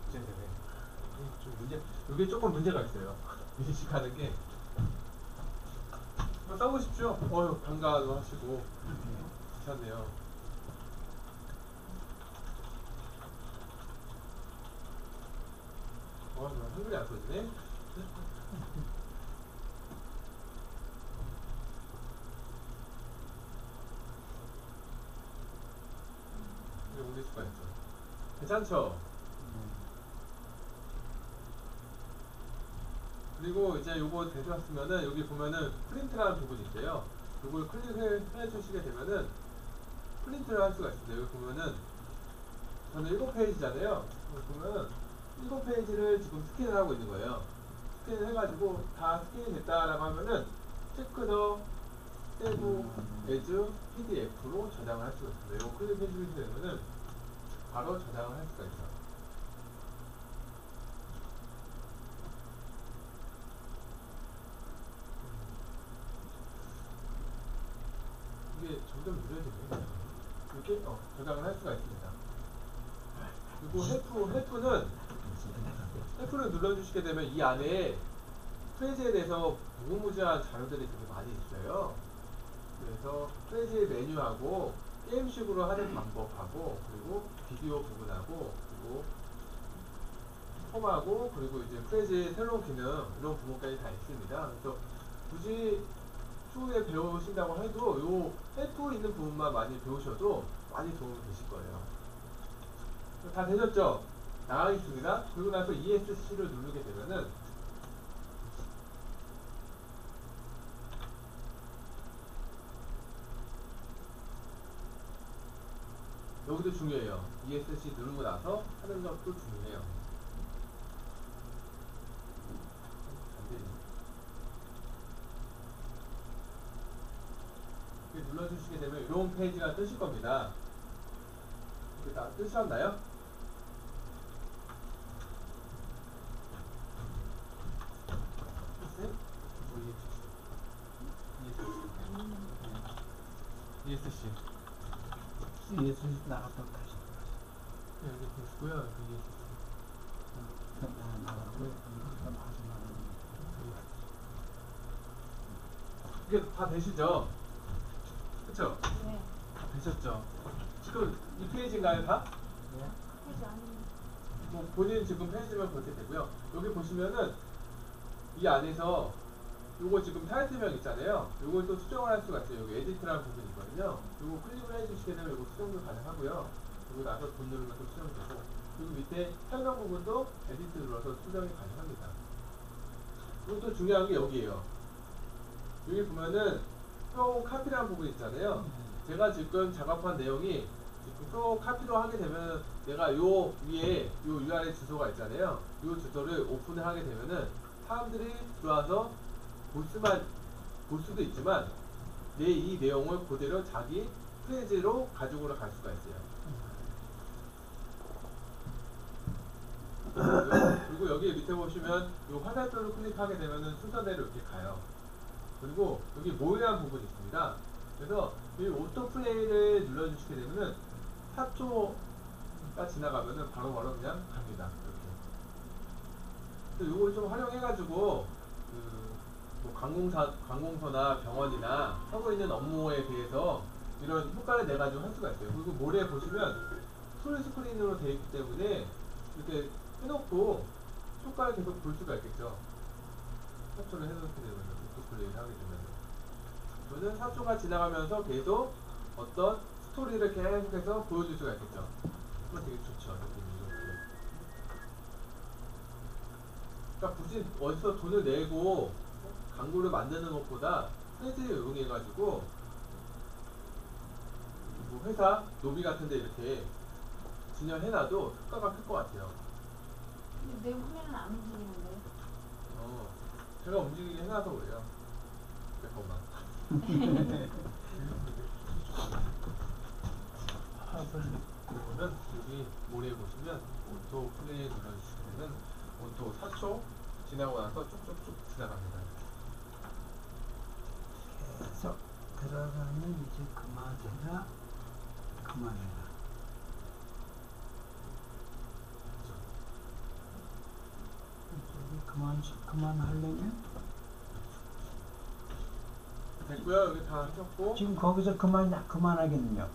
Speaker 3: 이제 되네. 문제, 이게 조금 문제가 있어요. 인식하는 게. 써보십시오. 어휴, 반가워 하시고. 괜찮네요. 어, 저 한글이 안 써지네? 이게 올릴 수가 있죠. 괜찮죠? 그리고 이제 요거 되셨으면은 여기 보면은 프린트라는 부분이 있어요. 요걸 클릭을 해주시게 되면은 프린트를 할 수가 있습니다. 여기 보면은 저는 7페이지잖아요. 여기 보면은 7페이지를 지금 스캔을 하고 있는 거예요. 스캔을 해가지고 다 스캔이 됐다라고 하면은 click to save as PDF로 저장을 할 수가 있습니다. 이거 클릭해 주시게 되면은 바로 저장을 할 수가 있어요. 눌러야 되네. 이렇게 어, 저장을 할 수가 있습니다. 그리고 help, help는 help를 눌러주시게 되면 이 안에 Prezi에 대해서 무궁무진한 자료들이 되게 많이 있어요. 그래서 Prezi의 메뉴하고 게임식으로 하는 방법하고 그리고 비디오 부분하고 그리고 폼하고 그리고 이제 Prezi의 새로운 기능 이런 부분까지 다 있습니다. 그래서 굳이 추후에 배우신다고 해도 요 help 있는 부분만 많이 배우셔도 많이 도움이 되실 거예요. 다 되셨죠? 나가겠습니다. 그리고 나서 ESC를 누르게 되면은 여기도 중요해요. ESC 누르고 나서 하는 것도 중요해요. 안 되네. 이렇게 눌러주시게 되면 이런 페이지가 뜨실 겁니다. 이렇게 다 뜨셨나요? 뭐 ESC. ESC.
Speaker 1: 나갔다 다시
Speaker 3: 네, 여기 보시고요. 여기 ESC.
Speaker 1: 나가고 이거 나가지 말고
Speaker 3: 이게 다 되시죠? 그쵸?
Speaker 4: 네.
Speaker 3: 다 되셨죠? 지금 이 페이지인가요, 다?
Speaker 4: 하지 않는
Speaker 3: 뭐 본인 지금 페이지만 보게 되고요. 여기 보시면은 이 안에서 요거 지금 타이틀명 있잖아요. 요걸 또 수정을 할 수가 있어요. 여기 edit라는 부분이 있거든요. 요거 클릭을 해주시게 되면 요거 수정도 가능하고요. 그리고 나서 done 누르면 또 수정되고 그리고 밑에 설명 부분도 edit 눌러서 수정이 가능합니다. 그리고 또 중요한 게 여기에요. 여기 보면은 표 카피라는 부분 있잖아요. 제가 지금 작업한 내용이 표 카피로 하게 되면 내가 요 위에 요 URL 주소가 있잖아요. 요 주소를 오픈을 하게 되면은 사람들이 들어와서 볼 수만 볼 수도 있지만 내 이 내용을 그대로 자기 페이지로 가지고 갈 수가 있어요. 그리고 여기 밑에 보시면 이 화살표를 클릭하게 되면은 순서대로 이렇게 가요. 그리고 여기 more라는 부분이 있습니다. 그래서 이 auto play를 눌러주시게 되면은 4초가 지나가면은 바로바로 그냥 갑니다. 이렇게. 이걸 좀 활용해가지고 그 뭐 관공사 관공서나 병원이나 하고 있는 업무에 대해서 이런 효과를 내 가지고 할 수가 있어요. 그리고 more에 보시면 full screen으로 되어 있기 때문에 이렇게 해놓고 효과를 계속 볼 수가 있겠죠. 4초를 해놓게 되면 auto play를 하게 되면 저는 4초가 지나가면서 계속 어떤 스토리를 계속해서 보여줄 수가 있겠죠. 그건 되게 좋죠. 그러니까 굳이 어디서 돈을 내고 광고를 만드는 것보다 프레즈를 이용해가지고 뭐 회사 로비 같은데 이렇게 진열해놔도 효과가 클 것 같아요.
Speaker 4: 근데 내 화면은 안 움직이는데.
Speaker 3: 어, 제가 움직이게 해놔서 그래요.
Speaker 1: 합을
Speaker 3: 그러면 여기 모래 보시면 auto play 눌러주시면 auto 4초 지나고 나서 쭉쭉쭉 지나갑니다.
Speaker 1: 계속 들어가면 이제 그만해라 그만해라 그만 그만하려면
Speaker 3: 됐고요. 여기 다 하셨고
Speaker 1: 지금 거기서 그만 그만하겠네요.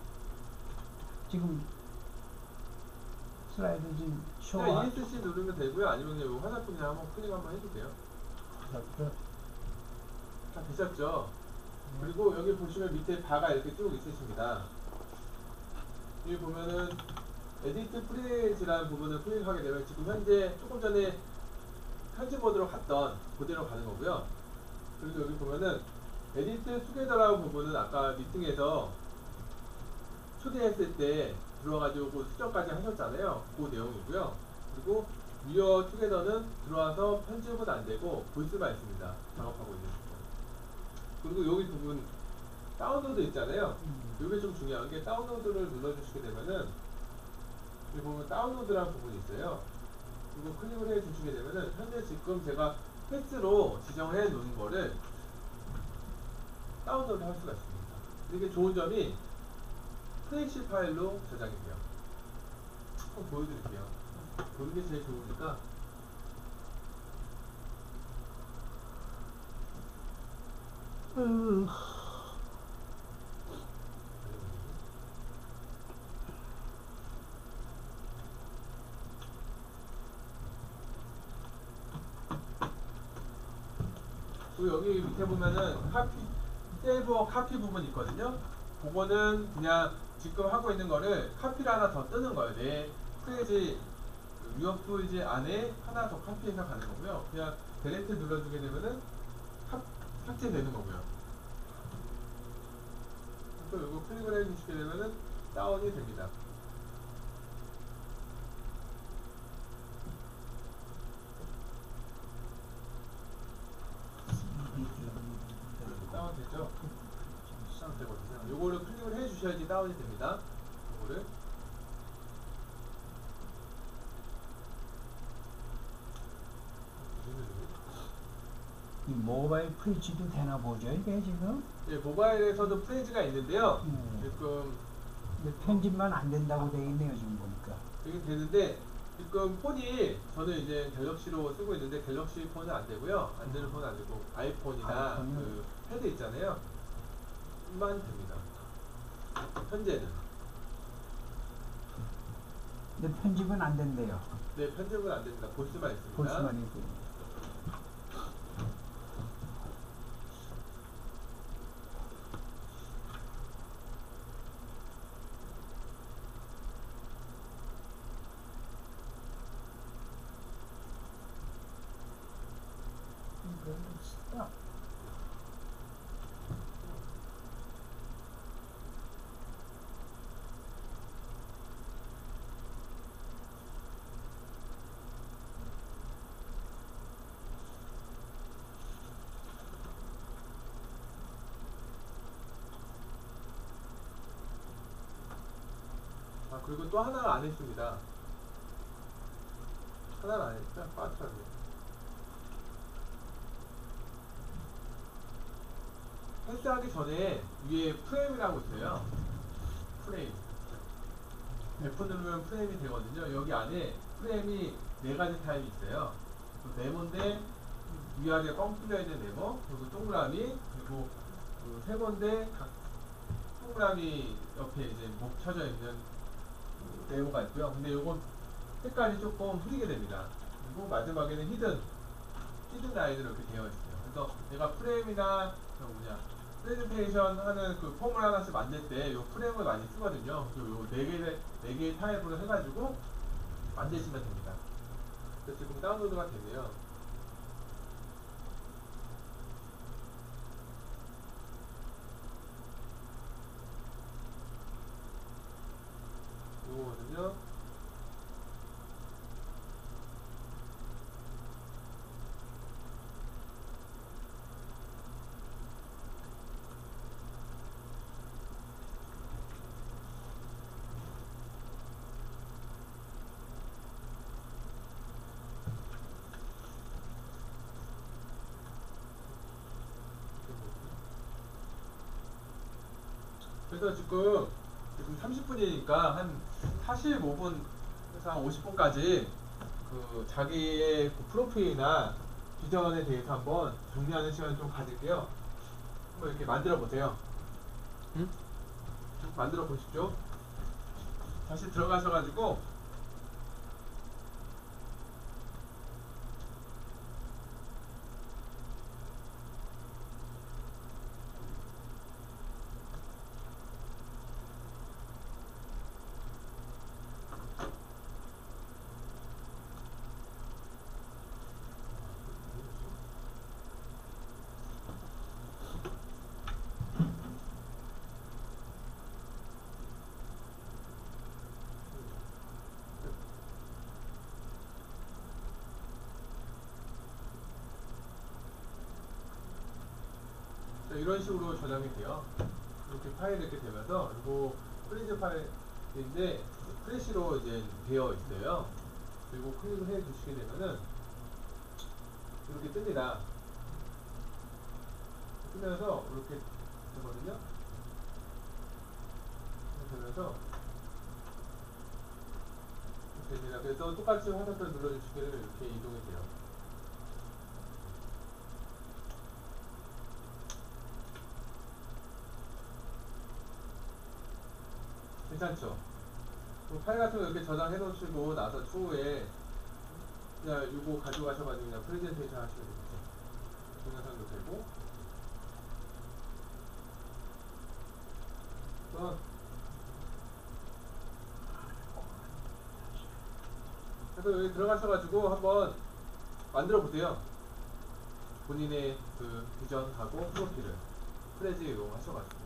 Speaker 1: 지금 슬라이드 지금 쇼
Speaker 3: 그냥 ESC 누르면 되고요. 아니면 이 화살표 그냥 한번 클릭 한번 해주세요. 다 되셨죠? 그리고 여기 보시면 밑에 바가 이렇게 쭉 있으십니다. 여기 보면은 edit Prezi라는 부분을 클릭하게 되면 지금 현재 조금 전에 편집 모드로 갔던 그대로 가는 거고요. 그리고 여기 보면은 edit together라는 부분은 아까 미팅에서 초대했을 때 들어와가지고 그 수정까지 하셨잖아요. 그 내용이고요. 그리고 view together는 들어와서 편집은 안 되고 볼 수만 있습니다. 작업하고 있는 시간. 그리고 여기 부분 다운로드 있잖아요. 이게 좀 중요한 게 다운로드를 눌러주시게 되면은 여기 보면 다운로드라는 부분이 있어요. 이거 클릭을 해 주시게 되면은 현재 지금 제가 패스로 지정해 놓은 거를 다운로드 할 수가 있습니다. 이게 좋은 점이 프레시 파일로 저장이 돼요. 한번 보여드릴게요. 보는 게 제일 좋으니까.
Speaker 1: 으,
Speaker 3: 그리고 여기 밑에 보면은 카피, 세이버 카피 부분 있거든요. 그거는 그냥 지금 하고 있는 거를 카피를 하나 더 뜨는 거예요. 내 프레지, 유업 프레지 안에 하나 더 카피해서 가는 거고요. 그냥 델레트 눌러주게 되면은 삭, 삭제되는 거고요. 또 이거 클릭을 해주시게 되면은 다운이 됩니다. 다운되죠? 다운되거든요. 요거를 클릭을 해주셔야지 다운이 됩니다. 요거를.
Speaker 1: 이 모바일 Prezi도 되나 보죠 이게 지금?
Speaker 3: 예, 모바일에서도 Prezi가 있는데요.
Speaker 1: 음.
Speaker 3: 지금
Speaker 1: 근데 편집만 안 된다고 돼 있네요 지금 보니까.
Speaker 3: 되긴 되는데 지금 폰이 저는 이제 갤럭시로 쓰고 있는데 갤럭시 폰은 안 되고요. 안 되는 폰은 안 되고 아이폰이나
Speaker 1: 아이폰은?
Speaker 3: 그 패드 있잖아요. 만 됩니다. 현재는.
Speaker 1: 근데 편집은 안 된대요.
Speaker 3: 네, 편집은 안 됩니다. 볼 수만 있습니다.
Speaker 1: 볼 수만 있고. 이거 스탑.
Speaker 3: 아, 그리고 또 하나를 안 했습니다. 하나를 안 했죠? 빠트라고요. 헬스하기 전에 위에 프레임이라고 있어요. 프레임. F 누르면 프레임이 되거든요. 여기 안에 프레임이 네 가지 타입이 있어요. 그 네모인데 위아래 뻥 뚫려 있는 네모, 그리고 동그라미, 그리고 그 세모인데 각 동그라미 옆에 이제 목 쳐져 있는 그 네모가 있고요. 근데 요건 색깔이 조금 흐리게 됩니다. 그리고 마지막에는 hidden, hidden 라인으로 이렇게 되어 있어요. 그래서 내가 프레임이나 그 뭐냐 프레젠테이션 하는 그 폼을 하나씩 만들 때 요 프레임을 많이 쓰거든요. 요네 개의 네 개의 타입으로 해가지고 만드시면 됩니다. 그래서 지금 다운로드가 되네요. 요거거든요. 그래서 지금 지금 30분이니까 한 45분에서 한 50분까지 그 자기의 그 프로필이나 비전에 대해서 한번 정리하는 시간을 좀 가질게요. 한번 이렇게 만들어 보세요.
Speaker 2: 응?
Speaker 3: 쭉 만들어 보십시오. 다시 들어가셔가지고 자, 이런 식으로 저장이 돼요. 이렇게 파일이 이렇게 되면서 그리고 Prezi 파일인데 Prezi로 이제 되어 있어요. 그리고 클릭을 해 주시게 되면은 이렇게 뜹니다. 뜨면서 이렇게 되거든요. 되면서 됩니다. 그래서 똑같이 화살표 눌러주시기를 이렇게 이동이 돼요. 괜찮죠? 뭐 파일 같은 거 이렇게 저장해 놓으시고 나서 추후에 그냥 이거 가져가셔가지고 그냥 프레젠테이션 하시면 되겠죠. 동영상도 되고. 또 그래서 여기 들어가셔가지고 한번 만들어 보세요. 본인의 그 비전하고 프로필을 프레즈 이용하셔가지고.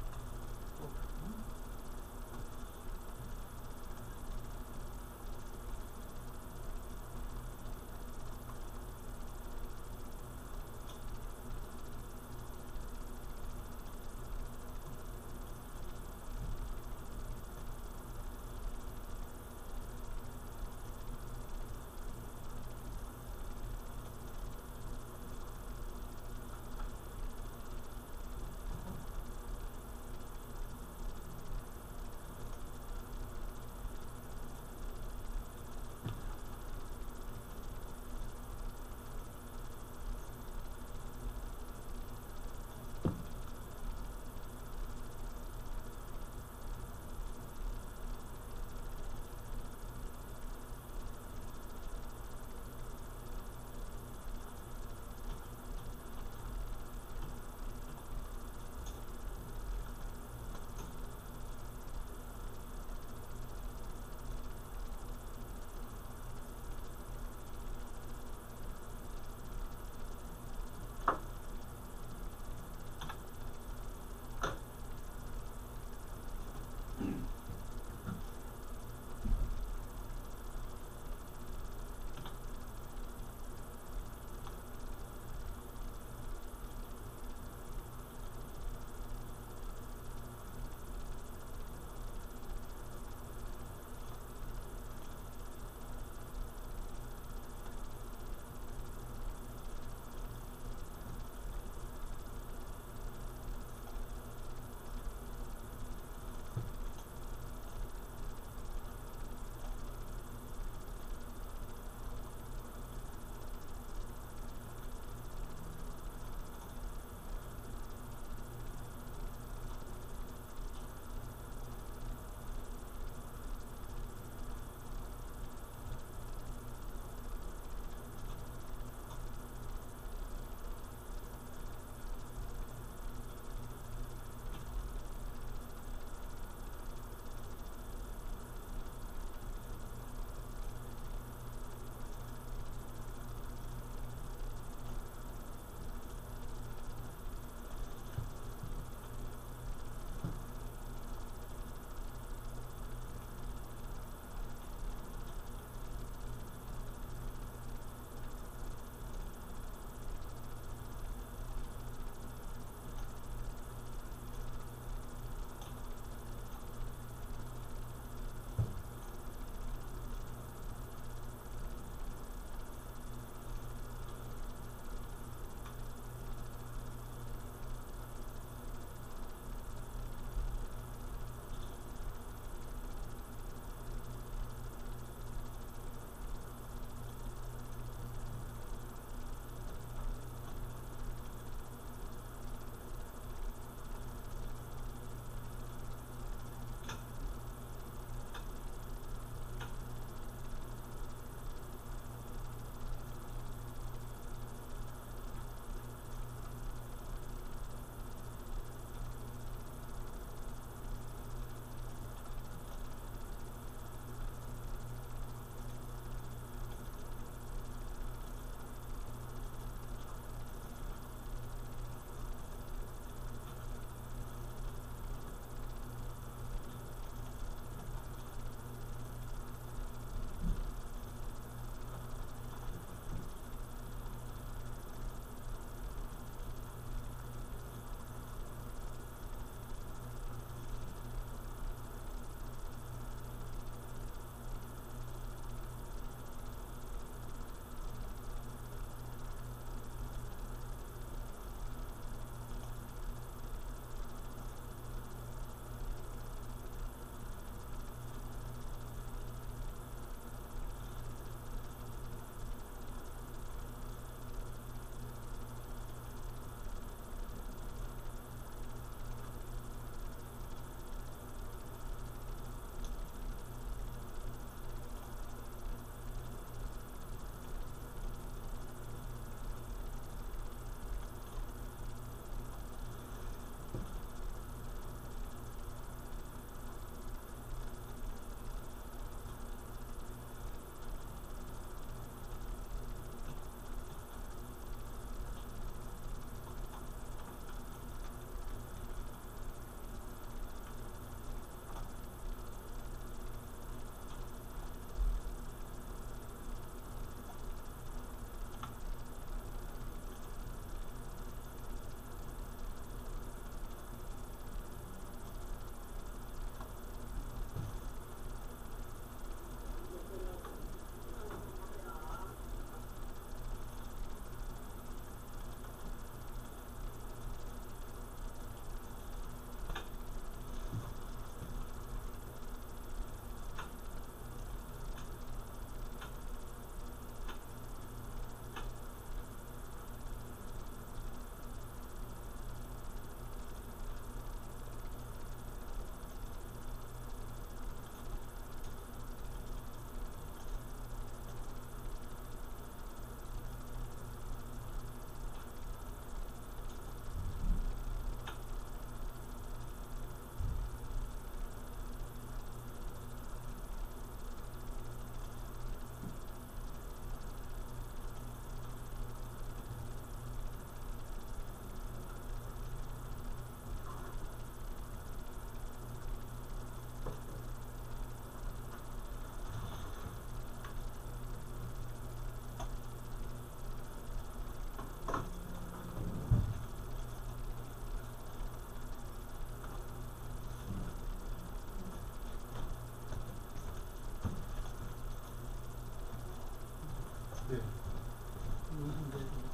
Speaker 3: 네.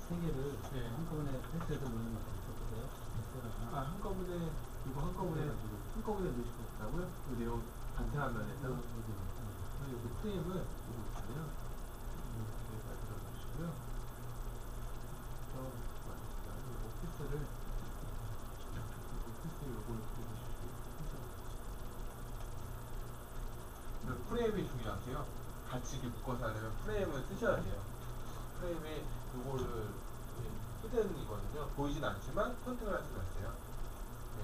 Speaker 3: 세 개를 네.
Speaker 2: 한꺼번에 패스해서 넣는 거 있었어요?
Speaker 3: 아 한꺼번에 이거 한꺼번에 한꺼번에 넣으실 거 없다고요? 그 내용 단체 화면에서 여기 프레임을 넣어주세요. 어, 그 프레임이 중요하세요. 같이 묶어서 하려면 프레임을 쓰셔야 돼요. 프레임에 요거를 히든이거든요. 보이진 않지만 할 수가 있어요. 네.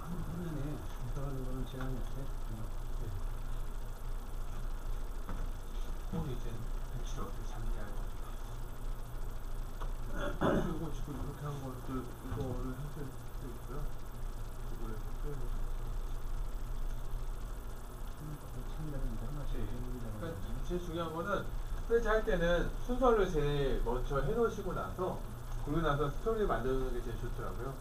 Speaker 2: 화면에
Speaker 3: 오늘 이제 배치를 어떻게. 그리고 지금 이렇게
Speaker 2: 참여는 하나씩
Speaker 3: 그러니까 중요한 거는 프레즈 할 때는 순서를 제일 먼저 해놓으시고 나서 그러고 나서 스토리를 만드는 게 제일 좋더라고요.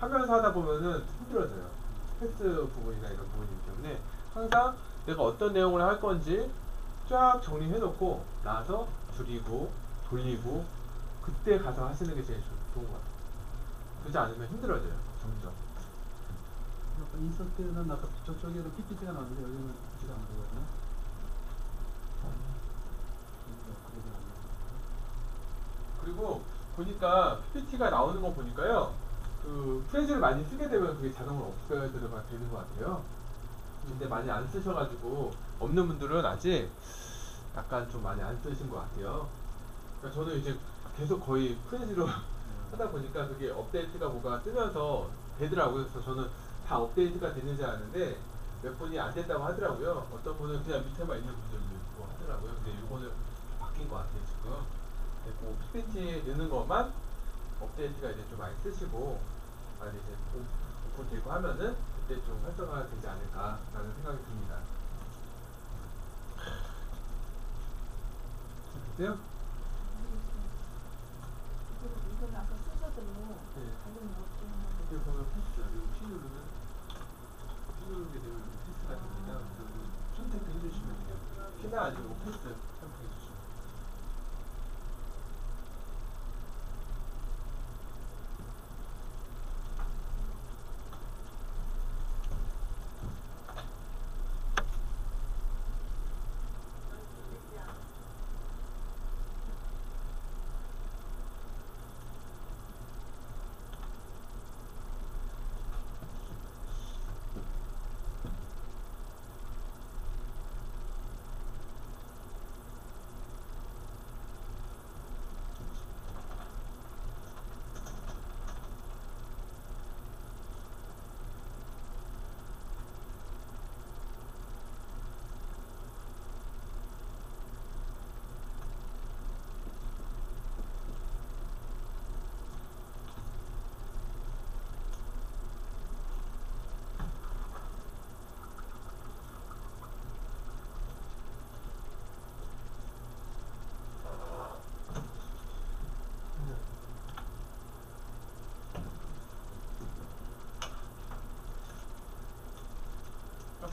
Speaker 3: 하면서 하다 보면은 힘들어져요. 패스 부분이나 이런 부분이기 때문에 항상 내가 어떤 내용을 할 건지 쫙 정리해놓고 나서 줄이고 돌리고 그때 가서 하시는 게 제일 좋- 좋은 것 같아요. 그렇지 않으면 힘들어져요. 점점.
Speaker 2: 아까 인서트는 아까 저쪽에는 PPT가 나왔는데 여기는 PPT가 안 나와요.
Speaker 3: 그리고 보니까 PPT가 나오는 거 보니까요. 그 프레즈를 많이 쓰게 되면 그게 자동으로 없어야 되는 되는 것 같아요. 근데 많이 안 쓰셔가지고 없는 분들은 아직 약간 좀 많이 안 쓰신 것 같아요. 그러니까 저는 이제 계속 거의 프레즈로 하다 보니까 그게 업데이트가 뭐가 뜨면서 되더라고요. 그래서 저는 다 업데이트가 됐는지 아는데 몇 분이 안 됐다고 하더라고요. 어떤 분은 그냥 밑에만 있는 분들도 있고 하더라고요. 근데 이거는 바뀐 것 같아요 지금. 그리고 PPT에 넣는 것만 업데이트가 이제 좀 많이 쓰시고 많이 이제 오- 오픈되고 하면은 그때 좀 활성화가 되지 않을까라는 생각이 듭니다. 됐어요?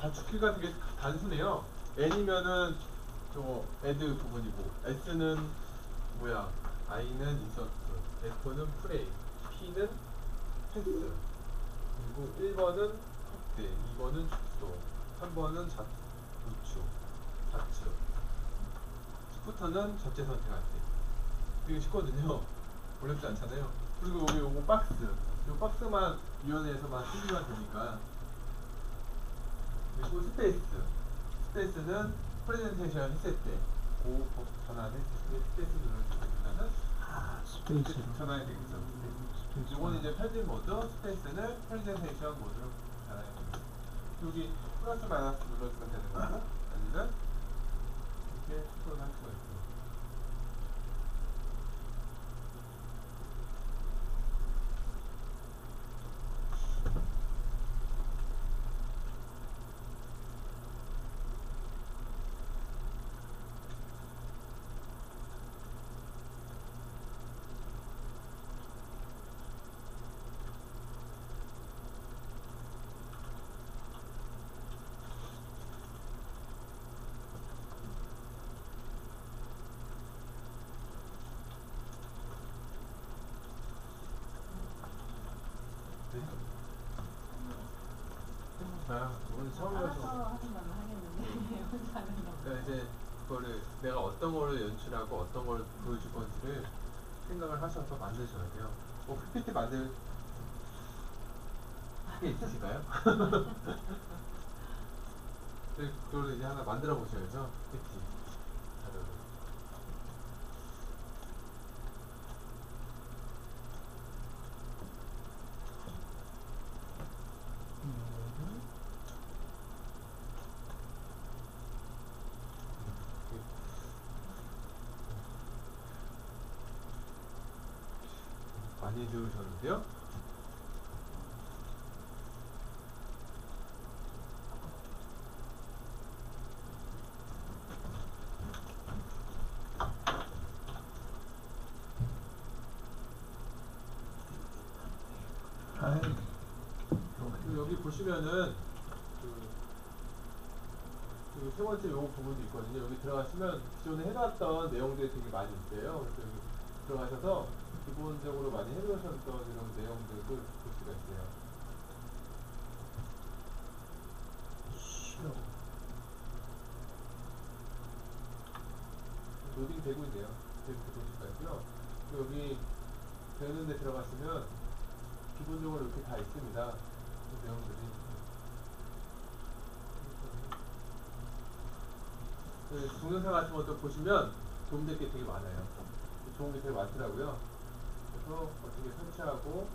Speaker 3: 가축키가 되게 단순해요. N이면은 저거 add 부분이고 S는 뭐야? I는 insert, F는 play, P는 패스. 그리고 1번은 확대, 2번은 축소, 3번은 좌, 우측, 좌측. 스쿠터는 전체 선택할 때. 되게 쉽거든요. 어렵지 않잖아요. 그리고 여기 요거 박스. 요 박스만 위원회에서만 쓰기만 되니까. 그리고 space. space는 프레젠테이션 했을 때, 고 전환했을 때 space 눌러주면은
Speaker 1: 아, space로.
Speaker 3: 전환이 되겠죠. 이건 이제 편집 모드, space는 프레젠테이션 모드로 전환이 됩니다. 여기 플러스 마이너스 눌러주면 되는 거고, 아니면 네. 아, 오늘
Speaker 4: 알아서
Speaker 3: 처음이라서.
Speaker 4: 하는 말은 하겠는데 혼자 하는 거.
Speaker 3: 그러니까 이제 그거를 내가 어떤 거를 연출하고 어떤 걸 보여줄 건지를 생각을 하셔서 만드셔야 돼요. 뭐 PPT 만들 게 있으실까요? 네, 그걸 이제 하나 만들어 보셔야죠. PPT 자료를. 많이 그리고 여기 보시면은 그 그리고 세 번째 요 부분도 있거든요. 여기 들어가시면 기존에 해놨던 내용들이 되게 많이 있어요. 그래서 여기 들어가셔서 기본적으로 많이 해놓으셨던 이런 내용들을 볼 수가 있어요. 로딩 되고 있네요. 이렇게 보실 수가 있고요. 그리고 여기 되는 데 들어가시면 기본적으로 이렇게 다 있습니다. 그 내용들이. 그 동영상 같은 것도 보시면 도움될 게 되게 많아요. 좋은 게 되게 많더라고요. 그래서 어떻게 설치하고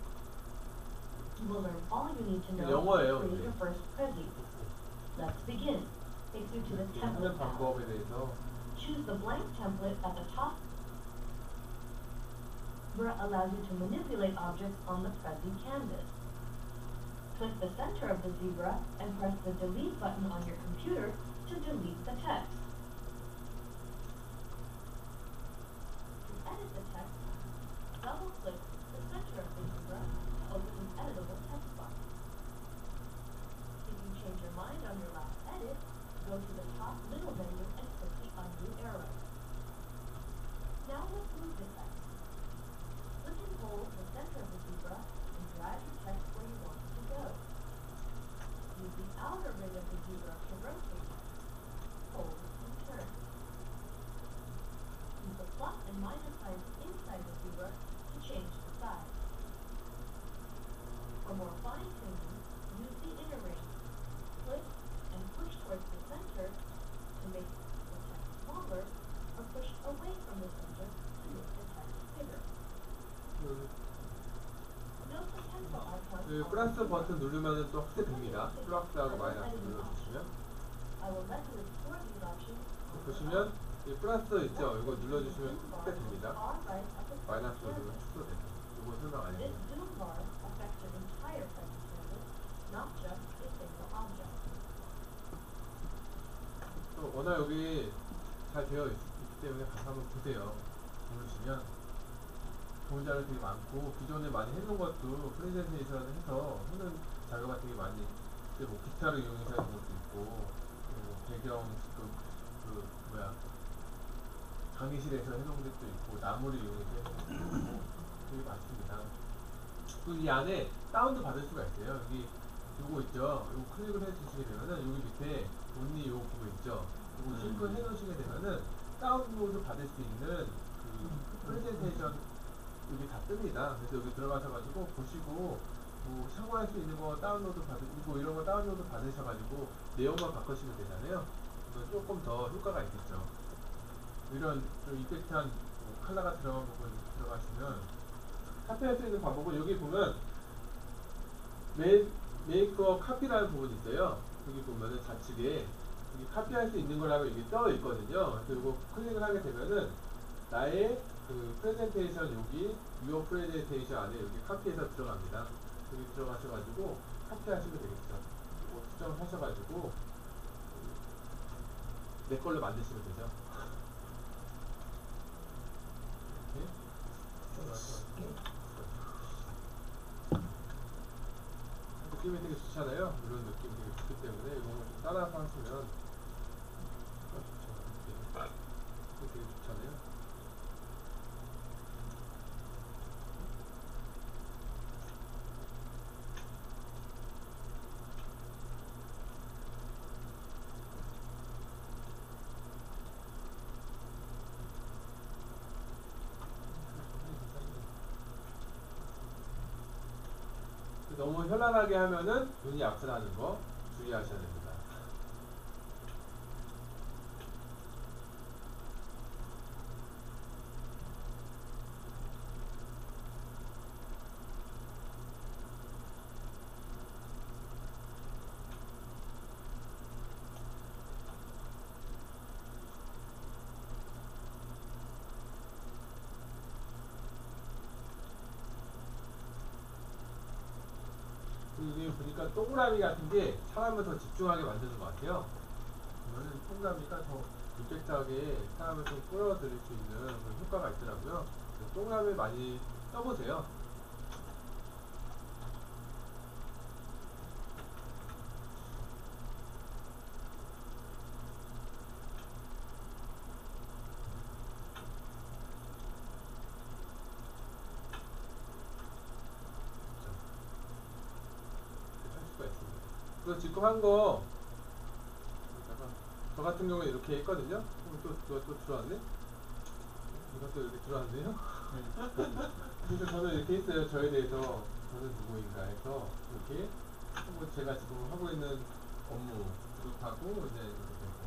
Speaker 5: will learn all you need to know
Speaker 3: 영어예요,
Speaker 5: to create
Speaker 3: 이게.
Speaker 5: your first Prezi. Let's begin. Takes you to the
Speaker 3: 이렇게 하는
Speaker 5: template tab.
Speaker 3: 방법에 대해서
Speaker 5: Choose the blank template at the top. Where it allows you to manipulate objects on the Prezi canvas. Click the center of the zebra and press the delete button on your computer to delete the text.
Speaker 3: 그 플러스 버튼 누르면 또 확대 됩니다. 플러스하고 마이너스 눌러주시면. 보시면 이 플러스 있죠? 이거 눌러주시면 확대 됩니다.
Speaker 5: The top
Speaker 3: 마이너스 누르면 축소돼요. 이거 설명 안 해요. 또 워낙 여기 잘 되어 있, 기 때문에 가서 한번 보세요. 보시면 자료 되게 많고 기존에 많이 해놓은 것도 프레젠테이션 해서 하는 자료가 되게 많이 이제 뭐 기타를 이용해서 하는 것도 있고 배경 지금 그 뭐야 강의실에서 해놓은 것도 있고 나무를 이용해서 해놓은 것도 있고 되게 많습니다. 그이 안에 다운도 받을 수가 있어요. 여기 요거 있죠. 요거 클릭을 해주시게 되면은 여기 밑에 온리 요 부분 있죠. 요거 싱크 해놓으시게 되면은 다운로드 받을 수 있는 그 프레젠테이션 여기 다 뜹니다. 그래서 여기 들어가셔가지고 보시고 뭐 참고할 수 있는 거 다운로드 받으시고 이런 거 다운로드 받으셔가지고 내용만 바꾸시면 되잖아요. 그러면 조금 더 효과가 있겠죠. 이런 좀 effect한 뭐 컬러가 들어간 부분 들어가시면 카피할 수 있는 방법은 여기 보면 메, make a copy라는 부분이 있어요. 여기 보면은 좌측에 카피할 수 있는 거라고 이게 떠 있거든요. 이거 클릭을 하게 되면은 나의 그 프레젠테이션 여기 your presentation 안에 여기 카피해서 들어갑니다. 여기 들어가셔가지고 카피하시면 되겠죠. 이거 수정을 하셔가지고 내 걸로 만드시면 되죠. 느낌이 되게 좋잖아요. 이런 느낌이 되게 좋기 때문에 이거 좀 따라서 하시면 아, 좋죠. 이게 되게 좋잖아요. 너무 현란하게 하면은 눈이 아프다는 거 주의하셔야 됩니다. 이게 보니까 동그라미 같은 게 사람을 더 집중하게 만드는 것 같아요. 그러면 동그라미가 더 임팩트하게 사람을 좀 끌어들일 수 있는 효과가 있더라고요. 동그라미 많이 써보세요. 이렇게 할 수가 있습니다. 그래서 지금 한 거, 저 같은 경우에 이렇게 했거든요. 어, 또, 또, 또 들어왔네? 이것도 이렇게 들어왔네요? 그래서 저는 이렇게 했어요. 저에 대해서 저는 누구인가 해서 이렇게 하고 제가 지금 하고 있는 업무 그룹하고 이제 이렇게 되고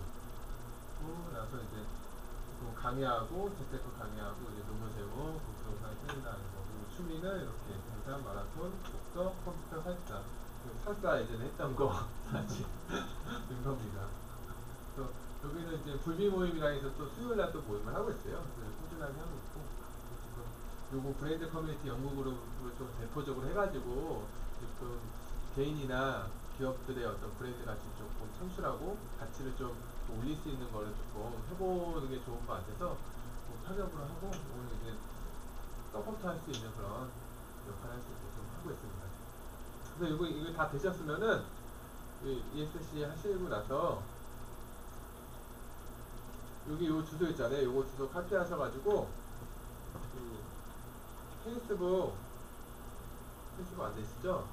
Speaker 3: 그리고 나서 이제 또 강의하고 재테크 강의하고 이제 논문 제목, 그 부동산 세미나하는 거 그리고 취미는 이렇게 등산, 마라톤, 독서, 컴퓨터 살사 그 살사 예전에 했던 거 다시 된 겁니다. 그래서 여기는 이제 불비 모임이라 해서 또 수요일 날 또 모임을 하고 있어요. 꾸준하게 하고 있고 요거 브랜드 커뮤니티 그룹을 좀 대표적으로 해가지고 좀 개인이나 기업들의 어떤 브랜드 가치 조금 창출하고 가치를 좀 올릴 수 있는 거를 조금 해보는 게 좋은 것 같아서 뭐 협업을 하고 오늘 이제 support 할 수 있는 그런 역할을 할 수 있게 좀 하고 있습니다. 그래서 이거 이거 다 되셨으면은 이 ESC 하시고 나서 여기 요 주소 있잖아요. 요거 주소 카피하셔가지고 그 페이스북 페이스북 안 되시죠?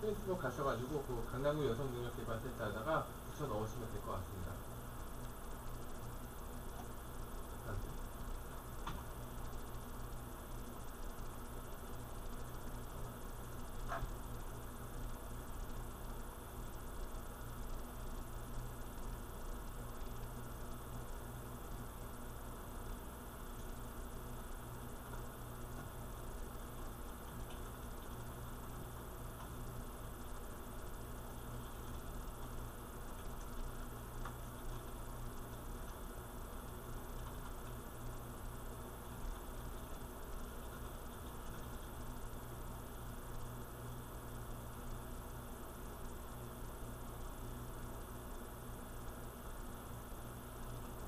Speaker 3: 페이스북 가셔가지고 그 강남구 여성능력개발센터에다가 붙여 넣으시면 될 것 같습니다.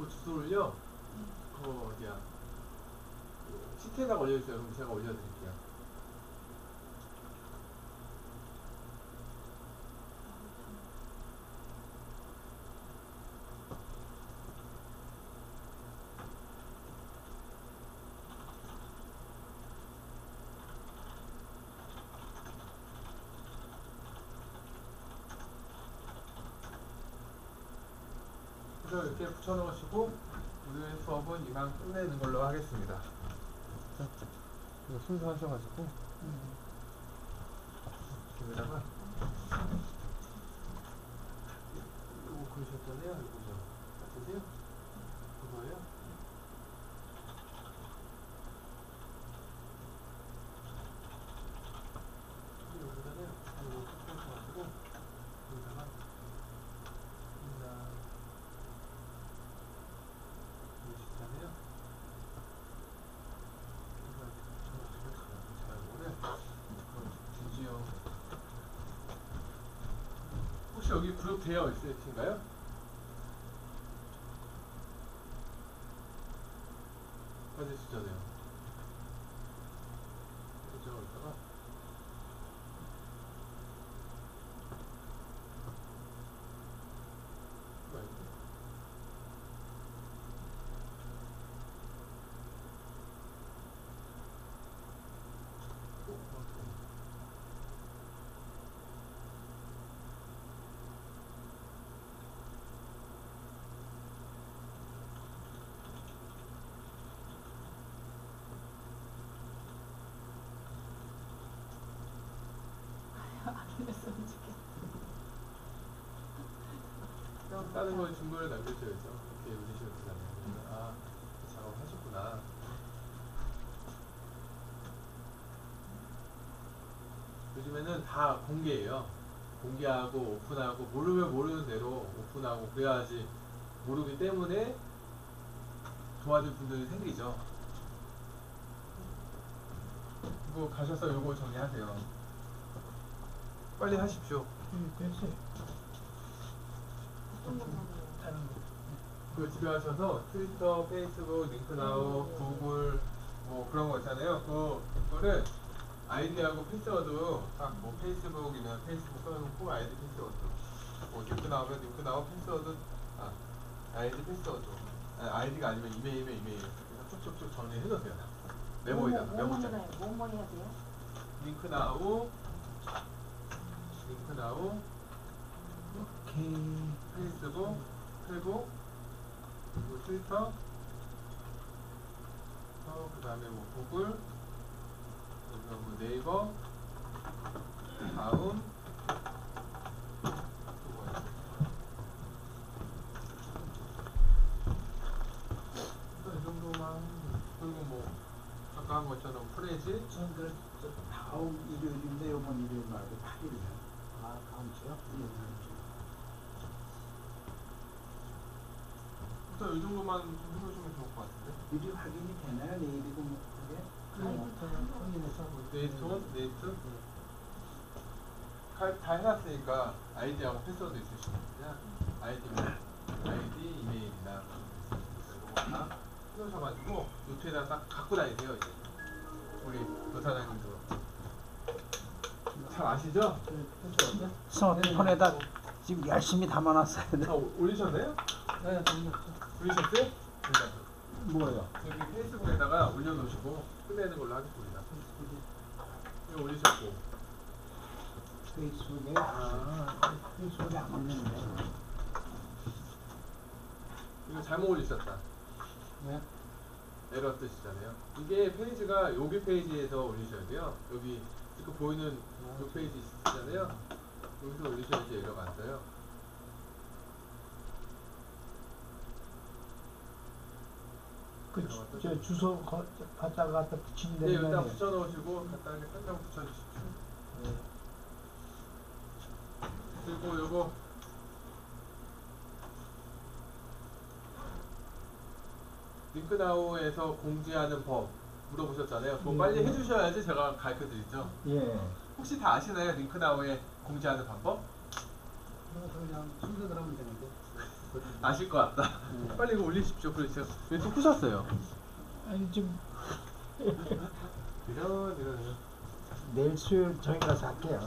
Speaker 3: 그 주소를요, 그 어디야, 그 시트에다가 올려주세요. 그럼 제가 올려드릴게요. 이렇게 붙여놓으시고 오늘 수업은 이만 끝내는 걸로 하겠습니다. 자, 이거 순서 하셔가지고 여기다가 이거 그러셨잖아요, 이거죠? 같으세요? 그거예요? 여기다가요. 이거 섞어가지고 여기다가 여기다 보이시잖아요. 드디어 혹시 여기 그룹 되어 있으신가요? 빠지시잖아요. 그죠? 이따가 이거 아닌데? 어, 맞다.
Speaker 4: 안 흘렸으면 좋겠어.
Speaker 3: 그냥 다른 거 증거를 남겨줘야죠. 이렇게 올리셨잖아요. 아, 작업하셨구나. 요즘에는 다 공개예요. 공개하고 오픈하고 모르면 모르는 대로 오픈하고 그래야지 모르기 때문에 도와줄 분들이 생기죠. 이거 가셔서 요거 정리하세요. 빨리 하십시오.
Speaker 1: 됐어요.
Speaker 4: 어떤 것만
Speaker 3: 그 집에 가셔서 트위터, 페이스북, 링크나우, 구글 뭐 그런 거 있잖아요. 그 그거를 아이디하고 패스워드 딱뭐 페이스북이면 페이스북 써놓고 아이디 패스워드, 뭐 링크나우면 링크나우 패스워드 아 아이디 패스워드 아, 아이디가 아니면 이메일이면 이메일 그래서 쭉쭉쭉 정리해 놓으세요. 메모에다가
Speaker 4: 뭐, 뭐,
Speaker 3: 메모장에
Speaker 4: 뭐, 뭐 해야 돼요?
Speaker 3: 링크나우 링크나우
Speaker 1: 오케이.
Speaker 3: 페이스북, 페북, 그리고 트위터, 어, 그 다음에 뭐 구글, 그리고 뭐 네이버, 다음, 또 뭐야? 일단 이 정도만 그리고 뭐 아까 한 것처럼 프레지,
Speaker 1: 전 그, 저, 다음 일요일인데 요번 일요일 말고 8일이요. 아, 다음 주요? 예, 다음 주.
Speaker 3: 일단 이 정도만 좀 해놓으시면 좋을 것 같은데.
Speaker 1: 미리 확인이 되나요? 내일이고 뭐 그게? 확인해서
Speaker 3: 네이트, 네이트. 가- 다 해놨으니까 아이디하고 패스워드 있으시면 아이디면 아이디, 이메일이나 이거 다 해놓으셔가지고 노트에다 딱 갖고 다니세요 이제 우리 노사장님도 잘 아시죠?
Speaker 1: 그 패스워드?
Speaker 2: 스마트폰에다 지금 열심히 담아놨어요.
Speaker 3: 다 오- 올리셨나요?
Speaker 2: 네,
Speaker 3: 그러니까
Speaker 1: 뭐요?
Speaker 3: 여기 페이스북에다가 올려놓으시고 끝내는 걸로 하겠습니다 이거 올리셨고
Speaker 1: 페이스북에 아 페이스북에 안 올렸는데
Speaker 3: 이거 잘못 올리셨다
Speaker 1: 왜?
Speaker 3: 에러 뜨시잖아요. 이게 페이지가 여기 페이지에서 올리셔야 돼요. 여기 지금 보이는 요 페이지 있잖아요. 여기서 올리셔야지 에러가 안 떠요.
Speaker 1: 그 주, 저 주소 거, 갖다가 갖다 붙이면
Speaker 3: 네,
Speaker 1: 되는 거
Speaker 3: 여기다
Speaker 1: 아니에요?
Speaker 3: 붙여놓으시고 간단하게 한장 붙여 주십시오. 그리고 요거 링크나우에서 공지하는 법 물어보셨잖아요. 그거
Speaker 1: 음.
Speaker 3: 빨리 해주셔야지 제가 가르쳐 드리죠.
Speaker 1: 예.
Speaker 3: 혹시 다 아시나요? 링크나우에 공지하는 방법?
Speaker 2: 그래서 그냥 순서대로 하면 되는데.
Speaker 3: 아실 것 같다.
Speaker 1: 음.
Speaker 3: 빨리 이거 올리십시오. 그렇죠. 왼쪽 푸셨어요.
Speaker 1: 아니 좀
Speaker 3: 이런 이런.
Speaker 1: 내일 수요일 저희 가서 할게요.